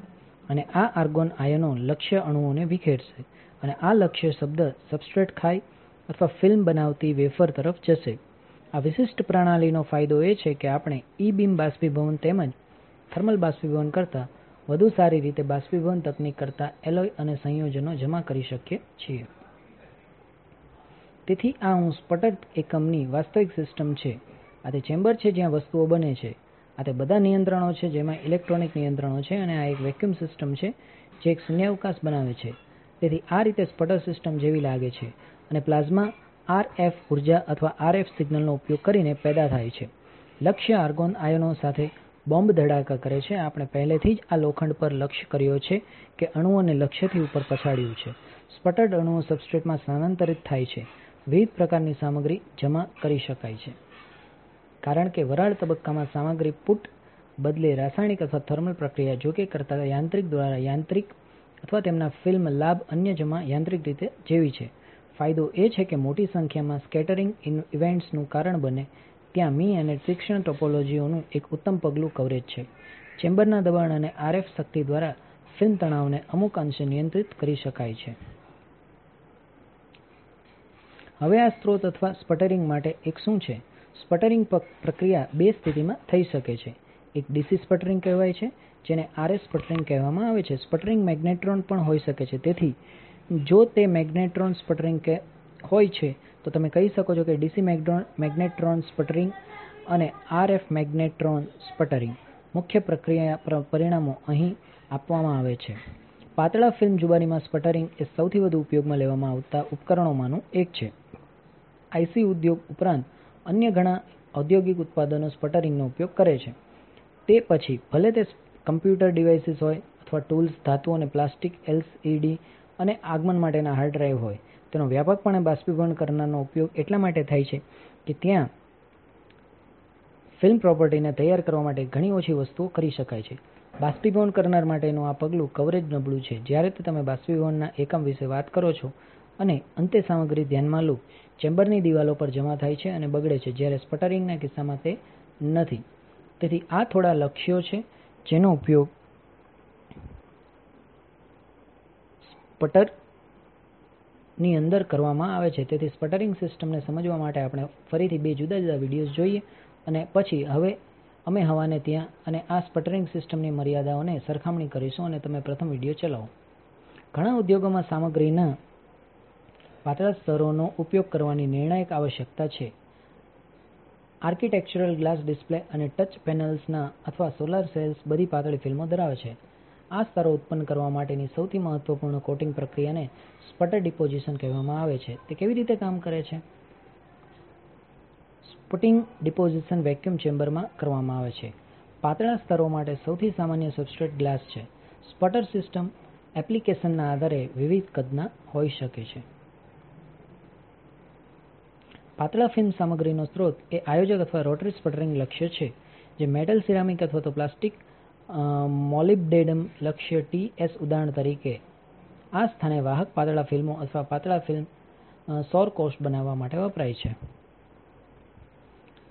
અને આ આર્ગોન આયનો લક્ષ્ય અણુઓને વિખેરશે અને આ લક્ષ્ય શબ્દ સબસ્ટ્રેટ ખાય અથવા ફિલ્મ બનાવતી વેફર તરફ જશે. આ વિશિષ્ટ પ્રણાલીનો ફાયદો એ છે કે આપણે ઇ બીમ બાષ્પીભવન તેમજ થર્મલ બાષ્પીભવન કરતાં વધુ સારી રીતે બાષ્પીભવન તકનીક કરતાં એલોય અને સંયોજનો જમા કરી શકીએ છીએ. તેથી આ હું સ્પટર એકમની વાસ્તવિક સિસ્ટમ છે. આ તે ચેમ્બર છે જ્યાં વસ્તુઓ બને છે. આ તે બધા નિયંત્રણો છે જેમાં ઇલેક્ટ્રોનિક નિયંત્રણો છે અને આ એક વેક્યુમ સિસ્ટમ છે જે એક શૂન્યાવકાશ બનાવે છે. તેથી આ રીતે સ્પટર સિસ્ટમ જેવી લાગે છે. અને પ્લાઝ્મા આરએફ ઊર્જા અથવા આરએફ સિગ્નલનો ઉપયોગ કરીને પેદા થાય છે. લક્ષ્ય આર્ગોન આયનો સાથે બોમ્બ ધડાકા કરે છે. આપણે પહેલેથી જ આ લોખંડ પર લક્ષ્ય કર્યો છે કે અણુઓને લક્ષ્યથી ઉપર પછાડ્યું છે. સ્પટર્ડ અણુઓ સબસ્ટ્રેટમાં સ્થાનાંતરિત થાય છે. વિવિધ પ્રકારની સામગ્રી જમા કરી શકાય છે. કારણ કે વરાળ તબક્કામાં સામગ્રી પુટ બદલે રાસાયણિક અથવા થર્મલ પ્રક્રિયા જોકે કરતા યાંત્રિક દ્વારા યાંત્રિક અથવા તેમના ફિલ્મ લાભ અન્ય જમા યાંત્રિક રીતે જેવી છે. ફાયદો એ છે કે મોટી સંખ્યામાં સ્કેટરિંગ ઇવેન્ટ્સનું કારણ બને ત્યાં મી અને તીક્ષ્ણ ટોપોલોજીઓનું એક ઉત્તમ પગલું કવરેજ છે. ચેમ્બરના દબાણ અને આરએફ શક્તિ દ્વારા ફિલ્મ તણાવને અમુક અંશે નિયંત્રિત કરી શકાય છે. હવે આ સ્રોત અથવા સ્પટરિંગ માટે એક શું છે? સ્પટરિંગ પ્રક્રિયા બે સ્થિતિમાં થઈ શકે છે. એક ડીસી સ્પટરિંગ કહેવાય છે, જેને આરએફ સ્પટરિંગ કહેવામાં આવે છે. સ્પટરિંગ મેગ્નેટ્રોન પણ હોઈ શકે છે. જો તે મેગ્નેટ્રોન સ્પટરિંગ હોય છે, તો તમે કહી શકો છો કે ડીસી મેગ્નેટ્રોન સ્પટરિંગ અને આરએફ મેગ્નેટ્રોન સ્પટરિંગ મુખ્ય પરિણામો અહીં આપવામાં આવે છે. પાતળા ફિલ્મ જુબાનીમાં સ્પટરિંગ એ સૌથી વધુ ઉપયોગમાં લેવામાં આવતા ઉપકરણોમાંનું એક છે. આઇસી ઉદ્યોગ ઉપરાંત અન્ય ઘણા ઔદ્યોગિક ઉત્પાદનો સ્પટરિંગનો ઉપયોગ કરે છે. તે પછી ભલે તે કમ્પ્યુટર ડિવાઇસીસ હોય અથવા ટૂલ્સ ધાતુ અને પ્લાસ્ટિક એલસીડી અને આગમન માટેના હાર્ડ ડ્રાઇવ હોય. તેનો વ્યાપકપણે બાષ્પીભવન કરનારનો ઉપયોગ એટલા માટે થાય છે કે ત્યાં ફિલ્મ પ્રોપર્ટીને તૈયાર કરવા માટે ઘણી ઓછી વસ્તુઓ કરી શકાય છે. બાષ્પીભવન કરનાર માટેનું આ પગલું કવરેજ નબળું છે. જ્યારે તમે બાષ્પીભવનના એકમ વિશે વાત કરો છો અને અંતે સામગ્રી ધ્યાનમાં લો, ચેમ્બરની દિવાલો પર જમા થાય છે અને બગડે છે, જ્યારે સ્પટરિંગના કિસ્સામાં તે નથી. તેથી આ થોડા લક્ષ્યો છે જેનો ઉપયોગ સ્પટરની અંદર કરવામાં આવે છે. તેથી સ્પટરિંગ સિસ્ટમને સમજવા માટે આપણે ફરીથી બે જુદા જુદા વિડિઓઝ જોઈએ અને પછી અમે હવાને ત્યાં અને આ સ્પટરિંગ સિસ્ટમની મર્યાદાઓની સરખામણી કરીશું અને તમે પ્રથમ વિડિઓ ચલાવો. ઘણા ઉદ્યોગોમાં સામગ્રીના પાતળા સ્તરોનો ઉપયોગ કરવાની નિર્ણાયક આવશ્યકતા છે. આર્કિટેક્ચરલ ગ્લાસ ડિસ્પ્લે અને ટચ પેનલ્સના અથવા સોલાર સેલ્સ બધી પાતળી ફિલ્મો ધરાવે છે. આ સ્તરો ઉત્પન્ન કરવા માટેની સૌથી મહત્વપૂર્ણ કોટિંગ પ્રક્રિયાને સ્પટર ડિપોઝિશન કહેવામાં આવે છે. તે કેવી રીતે કામ કરે છે? સ્પુટિંગ ડિપોઝિશન વેક્યુમ ચેમ્બરમાં કરવામાં આવે છે. પાતળા સ્તરો માટે સૌથી સામાન્ય સબસ્ટ્રેટ ગ્લાસ છે. સ્પટર સિસ્ટમ એપ્લિકેશનના આધારે વિવિધ કદના હોઈ શકે છે. પાતળા ફિલ્મ સામગ્રીનો સ્રોત એ આયોજક અથવા રોટરી સ્પટરિંગ લક્ષ્ય છે, જે મેટલ, સિરામિક અથવા પ્લાસ્ટિક મોલિબ્ડેનમ લક્ષ્ય ટીએસ ઉદાહરણ તરીકે આ સ્થાને વાહક પાતળા ફિલ્મો અથવા પાતળા ફિલ્મ સૌર કોષ બનાવવા માટે વપરાય છે.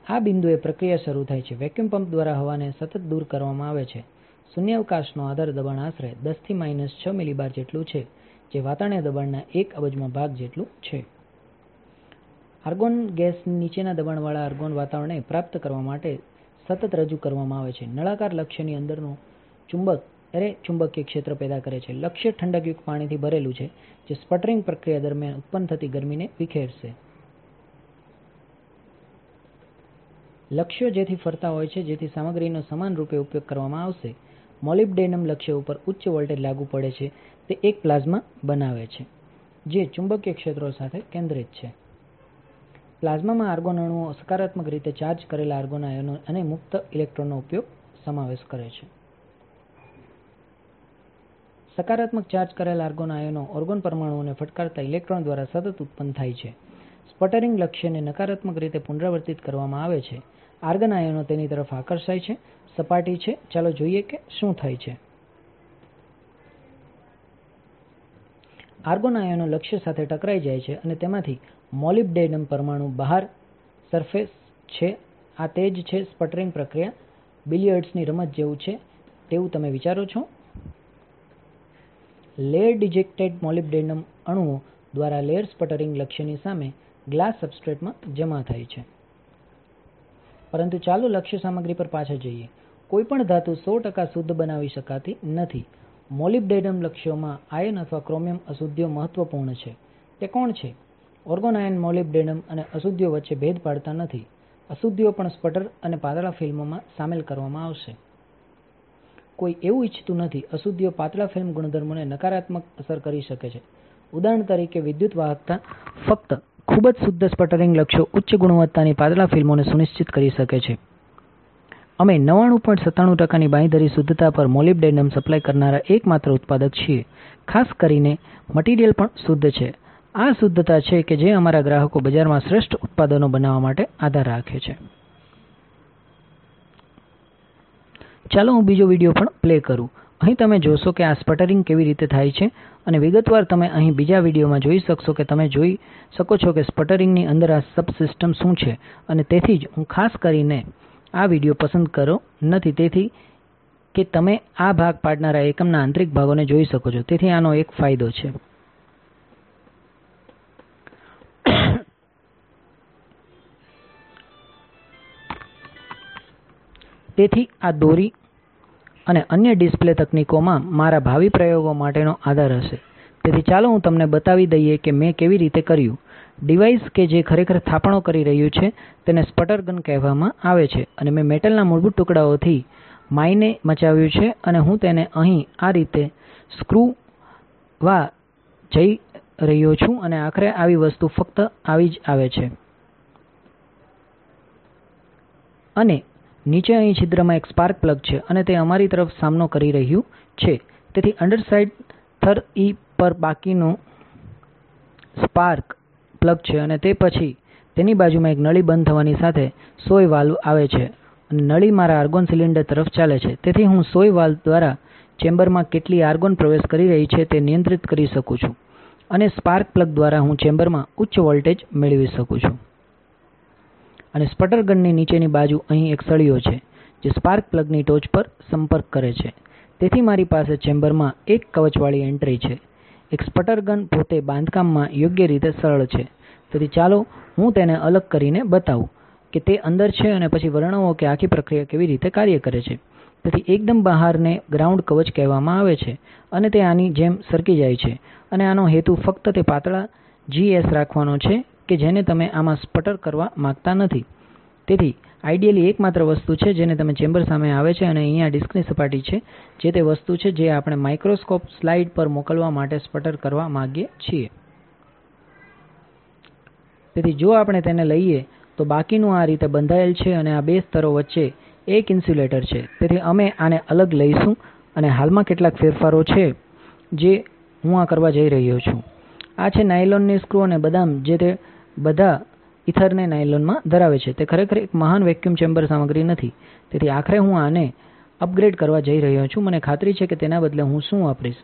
આ બિંદુએ પ્રક્રિયા શરૂ થાય છે. વેક્યુમ પંપ દ્વારા હવાને સતત દૂર કરવામાં આવે છે. શૂન્યાવકાશનો આધાર દબાણ આશરે 10 થી માઇનસ 6 મિલિબાર જેટલું છે, જે વાતાવરણીય દબાણના એક અબજમાં ભાગ જેટલું છે. આર્ગોન ગેસ નીચેના દબાણવાળા આર્ગોન વાતાવરણને પ્રાપ્ત કરવા માટે સતત રજૂ કરવામાં આવે છે. નળાકાર લક્ષ્યની અંદરનું ચુંબક એરે ચુંબકીય ક્ષેત્ર પેદા કરે છે. લક્ષ્ય ઠંડકયુક્ત પાણીથી ભરેલું છે, જે સ્પટરિંગ પ્રક્રિયા દરમિયાન ઉત્પન્ન થતી ગરમીને વિખેરશે. લક્ષ્યો જેથી ફરતા હોય છે, જેથી સામગ્રીનો સમાનરૂપે ઉપયોગ કરવામાં આવશે. મોલિબ્ડેનમ લક્ષ્ય ઉપર ઉચ્ચ વોલ્ટેજ લાગુ પડે છે. તે એક પ્લાઝ્મા બનાવે છે, જે ચુંબકીય ક્ષેત્રો સાથે કેન્દ્રિત છે. પ્લાઝ્મામાં આર્ગોન અણુઓ સકારાત્મક રીતે ચાર્જ કરેલા આર્ગોન આયનો અને મુક્ત ઇલેક્ટ્રોનનો સમાવેશ કરે છે. સકારાત્મક ચાર્જ કરેલા આર્ગોન આયનો ઓર્ગોન પરમાણુઓને ફટકારતા ઇલેક્ટ્રોન દ્વારા સતત ઉત્પન્ન થાય છે. સ્પટરિંગ લક્ષ્યને નકારાત્મક રીતે પુનરાવર્તિત કરવામાં આવે છે. આર્ગન આયનો તેની તરફ આકર્ષાય છે. સપાટી છે. ચાલો જોઈએ કે શું થાય છે. આર્ગોન આયનો લક્ષ્ય સાથે ટકરાઈ જાય છે અને તેમાંથી મોલિબ્ડેનમ પરમાણુ બહાર સરફેસ છે. આ તે જ છે સ્પટરિંગ પ્રક્રિયા. બિલિયર્ડ્સની રમત જેવું છે તેવું તમે વિચારો છો? લેયર ડિજેક્ટેડ મોલિબ્ડેનમ અણુઓ દ્વારા લેયર સ્પટરિંગ લક્ષ્યની સામે ગ્લાસ સબસ્ટ્રેટમાં જમા થાય છે. પરંતુ ચાલો લક્ષ્ય સામગ્રી પર પાછા જઈએ. કોઈપણ ધાતુ સો ટકા શુદ્ધ બનાવી શકાતી નથી. મોલિબ્ડેનમ લક્ષ્યોમાં આયર્ન અથવા ક્રોમિયમ અશુદ્ધિઓ મહત્વપૂર્ણ છે. તે કોણ છે? ઓર્ગોન આયન મોલિબ્ડેનમ અને અશુદ્ધિઓ વચ્ચે ભેદ પાડતા નથી. અશુદ્ધિઓ પણ સ્પટર અને પાતળા ફિલ્મોમાં સામેલ કરવામાં આવશે. કોઈ એવું ઇચ્છતું નથી, અશુદ્ધિઓ પાતળા ફિલ્મ ગુણધર્મોને નકારાત્મક અસર કરી શકે છે. ઉદાહરણ તરીકે, વિદ્યુત વાહકતા ફક્ત ખૂબ જ શુદ્ધ સ્પટરિંગ લક્ષ્યો ઉચ્ચ ગુણવત્તાની પાતળા ફિલ્મોને સુનિશ્ચિત કરી શકે છે. અમે નવાણું પોઇન્ટ સત્તાણું ટકાની બાંયધરી શુદ્ધતા પર મોલિબ્ડેનમ સપ્લાય કરનારા એકમાત્ર ઉત્પાદક છીએ. ખાસ કરીને મટીરીયલ પણ શુદ્ધ છે. આ શુદ્ધતા છે કે જે અમારા ગ્રાહકો બજારમાં શ્રેષ્ઠ ઉત્પાદનો બનાવવા માટે આધાર રાખે છે. ચાલો હું બીજો વિડિઓ પણ પ્લે કરું. અહીં તમે જોશો કે આ સ્પટરિંગ કેવી રીતે થાય છે અને વિગતવાર તમે અહીં બીજા વિડિઓમાં જોઈ શકશો કે તમે જોઈ શકો છો કે સ્પટરિંગની અંદર આ સબસિસ્ટમ શું છે અને તેથી જ હું ખાસ કરીને આ વિડિઓ પસંદ કરો નથી. તેથી કે તમે આ ભાગ પાડનારા એકમના આંતરિક ભાગોને જોઈ શકો છો. તેથી આનો એક ફાયદો છે. તેથી આ દોરી અને અન્ય ડિસ્પ્લે તકનીકોમાં મારા ભાવિ પ્રયોગો માટેનો આધાર હશે. તેથી ચાલો હું તમને બતાવી દઈએ કે મેં કેવી રીતે કર્યું. ડિવાઇસ કે જે ખરેખર થાપણો કરી રહ્યું છે, તેને સ્પટર ગન કહેવામાં આવે છે અને મેં મેટલના મૂળભૂત ટુકડાઓથી માઈને મચાવ્યું છે અને હું તેને અહીં આ રીતે સ્ક્રૂવા જઈ રહ્યો છું અને આખરે આવી વસ્તુ ફક્ત આવી જ આવે છે. નીચે અહીં છિદ્રમાં એક સ્પાર્ક પ્લગ છે અને તે અમારી તરફ સામનો કરી રહ્યું છે. તેથી અંડરસાઇડ થર ઇ પર બાકીનો સ્પાર્ક પ્લગ છે અને તે પછી તેની બાજુમાં એક નળી બંધ થવાની સાથે સોય વાલ્વ આવે છે. અને નળી મારા આર્ગોન સિલિન્ડર તરફ ચાલે છે. તેથી હું સોય વાલ્વ દ્વારા ચેમ્બરમાં કેટલી આર્ગોન પ્રવેશ કરી રહી છે તે નિયંત્રિત કરી શકું છું અને સ્પાર્ક પ્લગ દ્વારા હું ચેમ્બરમાં ઉચ્ચ વોલ્ટેજ મેળવી શકું છું. અને સ્પટર ગનની નીચેની બાજુ અહીં એક સળિયો છે, જે સ્પાર્ક પ્લગની ટોચ પર સંપર્ક કરે છે. તેથી મારી પાસે ચેમ્બરમાં એક કવચવાળી એન્ટ્રી છે. એક સ્પટર ગન પોતે બાંધકામમાં યોગ્ય રીતે સરળ છે. તેથી ચાલો હું તેને અલગ કરીને બતાવું કે તે અંદર છે અને પછી વર્ણવો કે આખી પ્રક્રિયા કેવી રીતે કાર્ય કરે છે. તેથી એકદમ બહારને ગ્રાઉન્ડ કવચ કહેવામાં આવે છે અને તે આની જેમ સરકી જાય છે અને આનો હેતુ ફક્ત તે પાતળા જીએસ રાખવાનો છે કે જેને તમે આમાં સ્પટર કરવા માંગતા નથી. તેથી આઇડિયલી એકમાત્ર વસ્તુ છે જેને તમે ચેમ્બર સામે આવે છે અને અહીં આ ડિસ્કની સપાટી છે, જે તે વસ્તુ છે જે આપણે માઇક્રોસ્કોપ સ્લાઇડ પર મોકલવા માટે સ્પટર કરવા માંગીએ છીએ. તેથી જો આપણે તેને લઈએ, તો બાકીનું આ રીતે બંધાયેલ છે અને આ બે સ્તરો વચ્ચે એક ઇન્સ્યુલેટર છે. તેથી અમે આને અલગ લઈશું અને હાલમાં કેટલાક ફેરફારો છે જે હું આ કરવા જઈ રહ્યો છું. આ છે નાયલોનની સ્ક્રૂ અને બદામ, જે તે બધા ઇથરને નાયલોનમાં ધરાવે છે. તે ખરેખર એક મહાન વેક્યુમ ચેમ્બર સામગ્રી નથી. તેથી આખરે હું આને અપગ્રેડ કરવા જઈ રહ્યો છું. મને ખાતરી છે કે તેના બદલે હું શું વાપરીશ?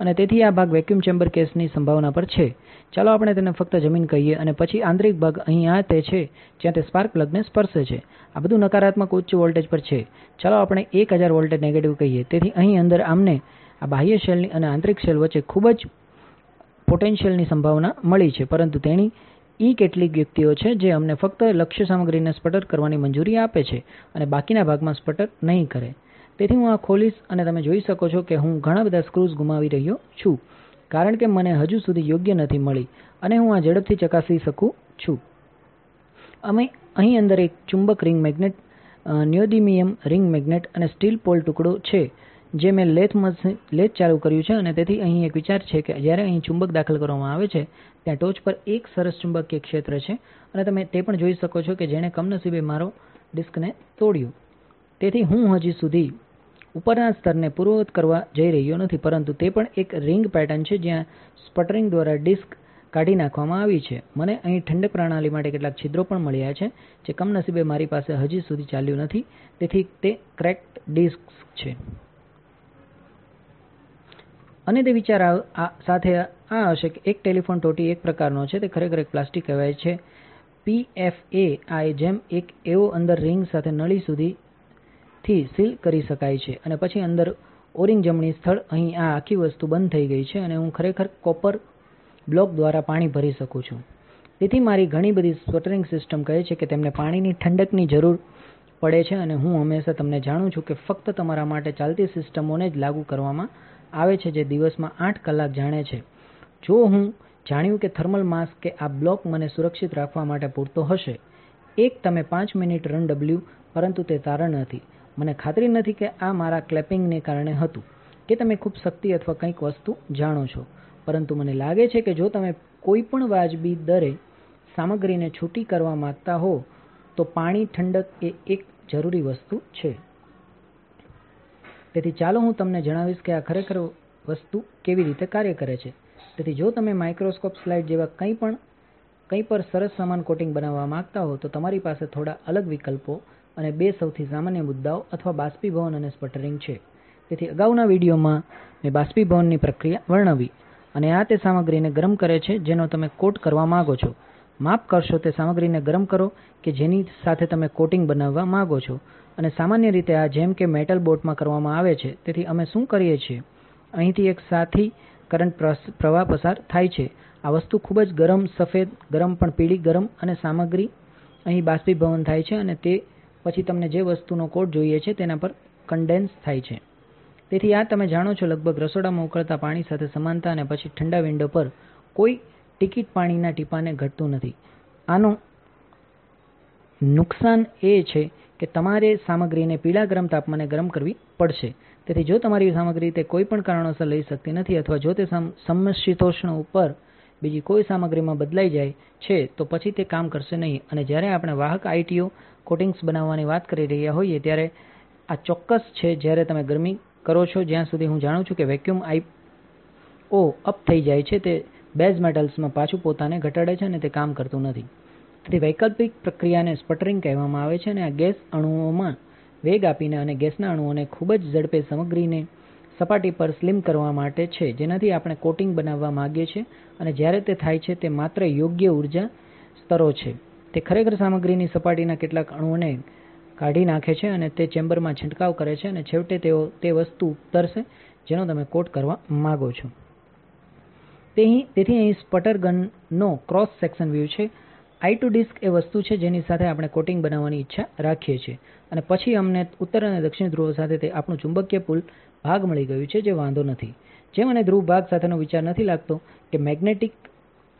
અને તેથી આ ભાગ વેક્યુમ ચેમ્બર કેસની સંભાવના પર છે. ચાલો આપણે તેને ફક્ત જમીન કહીએ અને પછી આંતરિક ભાગ અહીં આ તે છે જ્યાં તે સ્પાર્ક પ્લગને સ્પર્શે છે. આ બધું નકારાત્મક ઉચ્ચ વોલ્ટેજ પર છે. ચાલો આપણે 1000 વોલ્ટેજ નેગેટિવ કહીએ. તેથી અહીં અંદર અમને આ બાહ્ય શેલની અને આંતરિક શેલ વચ્ચે ખૂબ જ પોટેન્શિયલની સંભાવના મળી છે. પરંતુ તેણી ઇ કેટલીક યુક્તિઓ છે જે અમને ફક્ત લક્ષ્ય સામગ્રીને સ્પટર કરવાની મંજૂરી આપે છે અને બાકીના ભાગમાં સ્પટર નહીં કરે. તેથી હું આ ખોલીશ અને તમે જોઈ શકો છો કે હું ઘણા બધા સ્ક્રૂઝ ગુમાવી રહ્યો છું, કારણ કે મને હજુ સુધી યોગ્ય નથી મળી અને હું આ ઝડપથી ચકાસી શકું છું. અમે અહીં અંદર એક ચુંબક ring magnet neodymium ring magnet અને સ્ટીલ પોલ ટુકડો છે, જે મેં લેથ ચાલુ કર્યું છે અને તેથી અહીં એક વિચાર છે કે જ્યારે અહીં ચુંબક દાખલ કરવામાં આવે છે ત્યાં ટોચ પર એક સરસ ચુંબકીય ક્ષેત્ર છે અને તમે તે પણ જોઈ શકો છો કે જેણે કમનસીબે મારો ડિસ્કને તોડ્યું. તેથી હું હજી સુધી ઉપરના સ્તરને પૂર્વવત કરવા જઈ રહ્યો નથી, પરંતુ તે પણ એક રિંગ પેટર્ન છે જ્યાં સ્પટરિંગ દ્વારા ડિસ્ક કાઢી નાખવામાં આવી છે. મને અહીં ઠંડક પ્રણાલી માટે કેટલાક છિદ્રો પણ મળ્યા છે, જે કમનસીબે મારી પાસે હજી સુધી ચાલ્યું નથી. તેથી તે ક્રેક્ડ ડિસ્ક્સ છે. અને તે વિચાર સાથે આ હશે એક ટેલિફોન ટોટી એક પ્રકારનો છે, તે ખરેખર એક પ્લાસ્ટિક કહેવાય છે. પીએફએ આ જેમ એક એવો અંદર રિંગ સાથે નળી સુધીથી સીલ કરી શકાય છે અને પછી અંદર ઓરિંગ જમણી સ્થળ અહીં આ આખી વસ્તુ બંધ થઈ ગઈ છે અને હું ખરેખર કોપર બ્લોક દ્વારા પાણી ભરી શકું છું. તેથી મારી ઘણી બધી સ્પટરિંગ સિસ્ટમ કહે છે કે તેમને પાણીની ઠંડકની જરૂર પડે છે અને હું હંમેશા તમને જાણું છું કે ફક્ત તમારા માટે ચાલતી સિસ્ટમોને જ લાગુ કરવામાં આવે છે જે દિવસમાં 8 કલાક જાણે છે. જો હું જાણ્યું કે થર્મલ માસ કે આ બ્લોક મને સુરક્ષિત રાખવા માટે પૂરતો હશે, એક તમે 5 મિનિટ રન ડબલ્યુ, પરંતુ તે તારણ નથી. મને ખાતરી નથી કે આ મારા ક્લેમ્પિંગને કારણે હતું, કે તમે ખૂબ શક્તિ અથવા કંઈક વસ્તુ જાણો છો. પરંતુ મને લાગે છે કે જો તમે કોઈપણ વાજબી દરે સામગ્રીને છૂટી કરવા માંગતા હો, તો પાણી ઠંડક એ એક જરૂરી વસ્તુ છે. તેથી ચાલો હું તમને જણાવીશ કે આ ખરેખર વસ્તુ કેવી રીતે કાર્ય કરે છે. તેથી જો તમે માઇક્રોસ્કોપ સ્લાઇડ જેવા કંઈ પર સરસ સમાન કોટિંગ બનાવવા માંગતા હો, તો તમારી પાસે થોડા અલગ વિકલ્પો અને બે સૌથી સામાન્ય મુદ્દાઓ અથવા બાષ્પીભવન અને સ્પટરિંગ છે. તેથી અગાઉના વિડિઓમાં મેં બાષ્પીભવનની પ્રક્રિયા વર્ણવી અને આ તે સામગ્રીને ગરમ કરે છે જેનો તમે કોટ કરવા માંગો છો. માફ કરશો, તે સામગ્રીને ગરમ કરો કે જેની સાથે તમે કોટિંગ બનાવવા માંગો છો. અને સામાન્ય રીતે આ જેમ કે મેટલ બોટમાં કરવામાં આવે છે, તેથી અમે શું કરીએ છીએ? અહીંથી એક સાથી કરંટ પ્રવાહ પસાર થાય છે. આ વસ્તુ ખૂબ જ ગરમ, સફેદ, ગરમ, પણ પીળી ગરમ અને સામગ્રી અહીં બાષ્પીભવન થાય છે અને તે પછી તમને જે વસ્તુનો કોટ જોઈએ છે તેના પર કન્ડેન્સ થાય છે. તેથી આ તમે જાણો છો લગભગ રસોડામાં ઉકળતા પાણી સાથે સમાનતા અને પછી ઠંડા વિંડો પર કોઈ ટિકિટ પાણીના ટીપાંને ઘટતું નથી. આનો નુકસાન એ છે કે તમારે સામગ્રીને પીળા ગરમ તાપમાને ગરમ કરવી પડશે. તેથી જો તમારી સામગ્રી તે કોઈપણ કારણોસર લઈ શકતી નથી અથવા જો તે સમશીતોષ્ણ ઉપર બીજી કોઈ સામગ્રીમાં બદલાઈ જાય છે, તો પછી તે કામ કરશે નહીં. અને જ્યારે આપણે વાહક આઇટીઓ કોટિંગ્સ બનાવવાની વાત કરી રહ્યા હોઈએ ત્યારે આ ચોક્કસ છે જ્યારે તમે ગરમી કરો છો, જ્યાં સુધી હું જાણું છું કે વેક્યૂમ આઇઓ અપ થઈ જાય છે, તે બેઝ મેટલ્સમાં પાછું પોતાને ઘટાડે છે અને તે કામ કરતું નથી. તેથી વૈકલ્પિક પ્રક્રિયાને સ્પટરિંગ કહેવામાં આવે છે અને આ ગેસ અણુઓમાં વેગ આપીને અને ગેસના અણુઓને ખૂબ જ ઝડપે સામગ્રીને સપાટી પર સ્લિમ કરવા માટે છે. જેનાથી આપણે કોટિંગ બનાવવા માંગીએ છીએ અને જ્યારે તે થાય છે તે માત્ર યોગ્ય ઊર્જા સ્તરો છે. તે ખરેખર સામગ્રીની સપાટીના કેટલાક અણુઓને કાઢી નાખે છે અને તે ચેમ્બરમાં છંટકાવ કરે છે અને છેવટે તેઓ તે વસ્તુ ઉતરશે જેનો તમે કોટ કરવા માંગો છો. તેથી અહીં સ્પટર ગનનો ક્રોસ સેક્શન વ્યૂ છે. આઈ ટુ ડિસ્ક એ વસ્તુ છે જેની સાથે આપણે કોટિંગ બનાવવાની ઇચ્છા રાખીએ છીએ. અને પછી અમને ઉત્તર અને દક્ષિણ ધ્રુવો સાથે તે આપણું ચુંબકીય પુલ ભાગ મળી ગયું છે જે વાંધો નથી. જે મને ધ્રુવ ભાગ સાથેનો વિચાર નથી લાગતો કે મેગ્નેટિક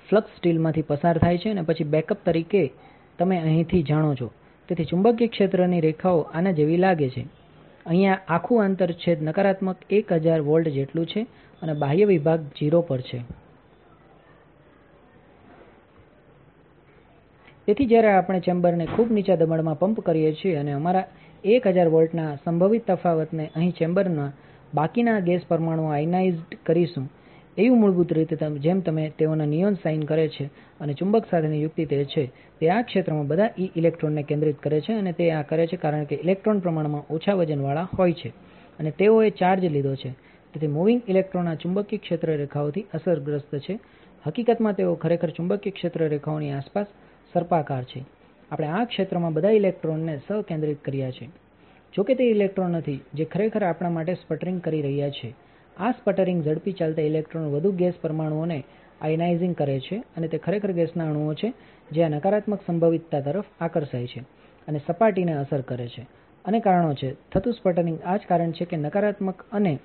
ફ્લક્સ સ્ટીલમાંથી પસાર થાય છે અને પછી બેકઅપ તરીકે તમે અહીંથી જાણો છો. તેથી ચુંબકીય ક્ષેત્રની રેખાઓ આના જેવી લાગે છે. અહીંયા આખું આંતરછેદ નકારાત્મક એક હજાર વોલ્ટ જેટલું છે અને બાહ્ય વિભાગ 0 પર છે. તેથી જ્યારે આપણે ચેમ્બરને ખૂબ નીચા દબાણમાં પંપ કરીએ છીએ અને અમારા 1000 વોલ્ટના સંભવિત તફાવતને અહીં ચેમ્બરના બાકીના ગેસ પરમાણુઓ આયનાઇઝ્ડ કરીશું, એવું મૂળભૂત રીતે જેમ તમે તેઓના નિયોન સાઇન કરે છે અને ચુંબક સાથેની યુક્તિ તે છે. તે આ ક્ષેત્રમાં બધા ઇ ઇલેક્ટ્રોનને કેન્દ્રિત કરે છે અને તે આ કરે છે કારણ કે ઇલેક્ટ્રોન પ્રમાણમાં ઓછા વજનવાળા હોય છે અને તેઓએ ચાર્જ લીધો છે. તેથી મૂવિંગ ઇલેક્ટ્રોન આ ચુંબકીય ક્ષેત્ર રેખાઓથી અસરગ્રસ્ત છે. હકીકતમાં તેઓ ખરેખર ચુંબકીય ક્ષેત્ર રેખાઓની આસપાસ સર્પાકાર છે. આપણે આ ક્ષેત્રમાં બધા ઇલેક્ટ્રોનને સહકેન્દ્રિત કર્યા છે. જો કે તે ઇલેક્ટ્રોન નથી, જે ખરેખર આપણા માટે સ્પટરિંગ કરી રહ્યા છે. આ સ્પટરિંગ ઝડપી ચાલતા ઇલેક્ટ્રોન વધુ ગેસ પરમાણુઓને આયનાઇઝિંગ કરે છે અને તે ખરેખર ગેસના અણુઓ છે, જે આ નકારાત્મક સંભવિતતા તરફ આકર્ષાય છે અને સપાટીને અસર કરે છે. અને કારણો છે. થતું સ્પટરિંગ આ જ કારણ છે કે નકારાત્મક અને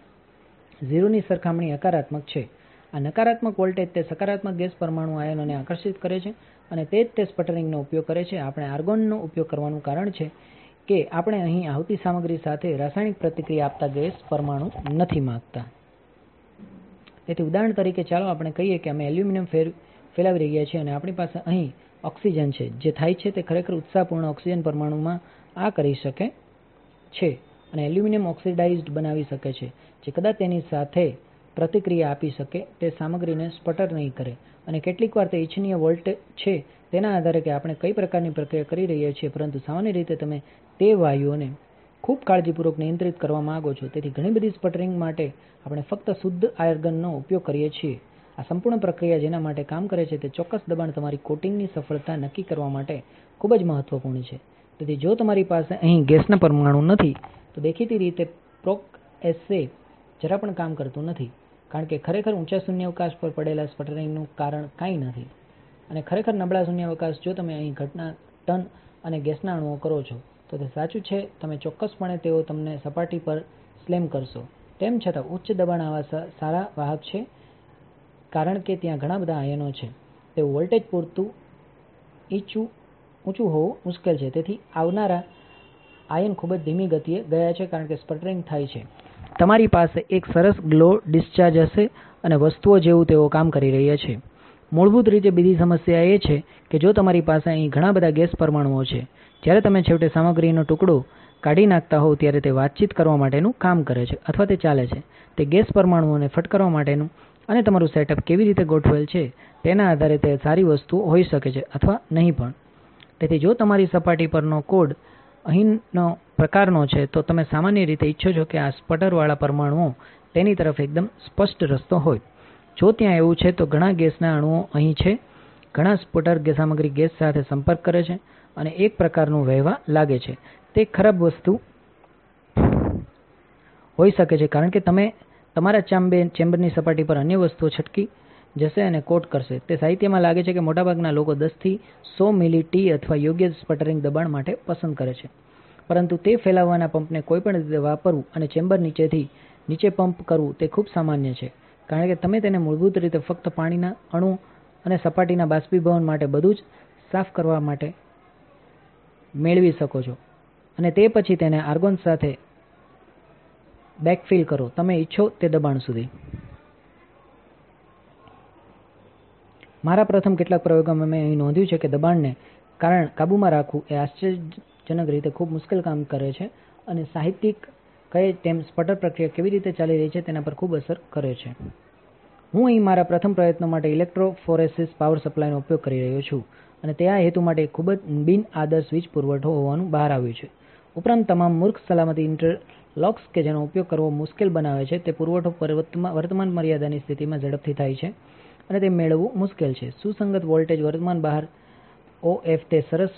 0 ની સરખામણી હકારાત્મક છે. આ નકારાત્મક વોલ્ટેજ તે સકારાત્મક ગેસ પરમાણુ આયનોને આકર્ષિત કરે છે અને તે જ તે સ્પટરિંગનો ઉપયોગ કરે છે. આપણે આર્ગોનનો ઉપયોગ કરવાનું કારણ છે કે આપણે અહીં આવતી સામગ્રી સાથે રાસાયણિક પ્રતિક્રિયા આપતા ગેસ પરમાણુ નથી માંગતા. તેથી ઉદાહરણ તરીકે ચાલો આપણે કહીએ કે અમે એલ્યુમિનિયમ ફેલાવી રહ્યા છીએ અને આપણી પાસે અહીં ઓક્સિજન છે. જે થાય છે તે ખરેખર ઉત્સાહપૂર્ણ ઓક્સિજન પરમાણુમાં આ કરી શકે છે અને એલ્યુમિનિયમ ઓક્સિડાઇઝ્ડ બનાવી શકે છે, જે કદાચ તેની સાથે પ્રતિક્રિયા આપી શકે. તે સામગ્રીને સ્પટર નહીં કરે. અને કેટલીકવાર તે ઇચ્છનીય વોલ્ટ છે, તેના આધારે કે આપણે કઈ પ્રકારની પ્રક્રિયા કરી રહ્યા છીએ, પરંતુ સામાન્ય રીતે તમે તે વાયુઓને ખૂબ કાળજીપૂર્વક નિયંત્રિત કરવા માંગો છો. તેથી ઘણી બધી સ્પટરિંગ માટે આપણે ફક્ત શુદ્ધ આર્ગનનો ઉપયોગ કરીએ છીએ. આ સંપૂર્ણ પ્રક્રિયા જેના માટે કામ કરે છે તે ચોક્કસ દબાણ તમારી કોટિંગની સફળતા નક્કી કરવા માટે ખૂબ જ મહત્વપૂર્ણ છે. તેથી જો તમારી પાસે અહીં ગેસના પરમાણુ નથી, તો દેખીતી રીતે પ્રોકએસે જરા પણ કામ કરતું નથી. કારણ કે ખરેખર ઊંચા શૂન્યાવકાશ પર પડેલા સ્પટરિંગનું કારણ કાંઈ નથી. અને ખરેખર નબળા શૂન્યાવકાશ, જો તમે અહીં ઘટના, ટન અને ગેસના અણુઓ કરો છો, તો તે સાચું છે, તમે ચોક્કસપણે તેઓ તમને સપાટી પર સ્લેમ કરશો. તેમ છતાં, ઉચ્ચ દબાણ આવા સારા વાહક છે, કારણ કે ત્યાં ઘણા બધા આયનો છે. તેવું વોલ્ટેજ પૂરતું ઊંચું હોવું મુશ્કેલ છે. તેથી આવનારા આયન ખૂબ જ ધીમી ગતિએ ગયા છે, કારણ કે સ્પટરિંગ થાય છે. તમારી પાસે એક સરસ ગ્લો ડિસ્ચાર્જ હશે અને વસ્તુઓ જેવું તેઓ કામ કરી રહ્યા છે. મૂળભૂત રીતે બીજી સમસ્યા એ છે કે જો તમારી પાસે અહીં ઘણા બધા ગેસ પરમાણુઓ છે, જ્યારે તમે છેવટે સામગ્રીનો ટુકડો કાઢી નાખતા હોવ ત્યારે તે વાતચીત કરવા માટેનું કામ કરે છે અથવા તે ચાલે છે. તે ગેસ પરમાણુઓને ફટકારવા માટેનું અને તમારું સેટઅપ કેવી રીતે ગોઠવેલ છે તેના આધારે તે સારી વસ્તુઓ હોઈ શકે છે અથવા નહીં પણ. તેથી જો તમારી સપાટી પરનો કોડ અહીંનો પ્રકારનો છે, તો તમે સામાન્ય રીતે ઇચ્છો છો કે આ સ્પટરવાળા પરમાણુઓ તેની તરફ એકદમ સ્પષ્ટ રસ્તો હોય. જો ત્યાં એવું છે, તો ઘણા ગેસના અણુઓ અહીં છે. ઘણા સ્પુટર સામગ્રી ગેસ સાથે સંપર્ક કરે છે અને એક પ્રકારનું વહેવા લાગે છે. તે ખરાબ વસ્તુ હોઈ શકે છે, કારણ કે તમે તમારા ચેમ્બરની સપાટી પર અન્ય વસ્તુઓ છટકી જશે અને કોટ કરશે. તે સાહિત્યમાં લાગે છે કે મોટાભાગના લોકો 10 થી 100 મિલી ટી અથવા યોગ્ય સ્પટરિંગ દબાણ માટે પસંદ કરે છે. પરંતુ તે ફેલાવવાના પંપને કોઈપણ રીતે વાપરવું અને ચેમ્બર નીચેથી નીચે પંપ કરવું તે ખૂબ સામાન્ય છે. કારણ કે તમે તેને મૂળભૂત રીતે ફક્ત પાણીના અણુ અને સપાટીના બાષ્પીભવન માટે બધું જ સાફ કરવા માટે મેળવી શકો છો. અને તે પછી તેને આર્ગોન સાથે બેકફિલ કરો. તમે ઇચ્છો તે દબાણ સુધી. મારા પ્રથમ કેટલાક પ્રયોગોમાં મેં અહીં નોંધ્યું છે કે દબાણને કાબૂમાં રાખવું એ આશ્ચર્યજનક રીતે ખૂબ મુશ્કેલ કામ કરે છે અને સાહિત્યિક કહે તેમ સ્પટર પ્રક્રિયા કેવી રીતે ચાલી રહી છે તેના પર ખૂબ અસર કરે છે. હું અહીં મારા પ્રથમ પ્રયત્નો માટે ઇલેક્ટ્રોફોરેસીસ પાવર સપ્લાયનો ઉપયોગ કરી રહ્યો છું અને તે આ હેતુ માટે એક ખૂબ જ બિન આદર્શ વીજ પુરવઠો હોવાનું બહાર આવ્યું છે. ઉપરાંત તમામ મૂર્ખ સલામતી ઇન્ટરલોક્સ કે જેનો ઉપયોગ કરવો મુશ્કેલ બનાવે છે તે પુરવઠો વર્તમાન મર્યાદાની સ્થિતિમાં ઝડપથી થાય છે અને તે મેળવવું મુશ્કેલ છે. સુસંગત વોલ્ટેજ વર્તમાન બહાર ઓએફ તે સરસ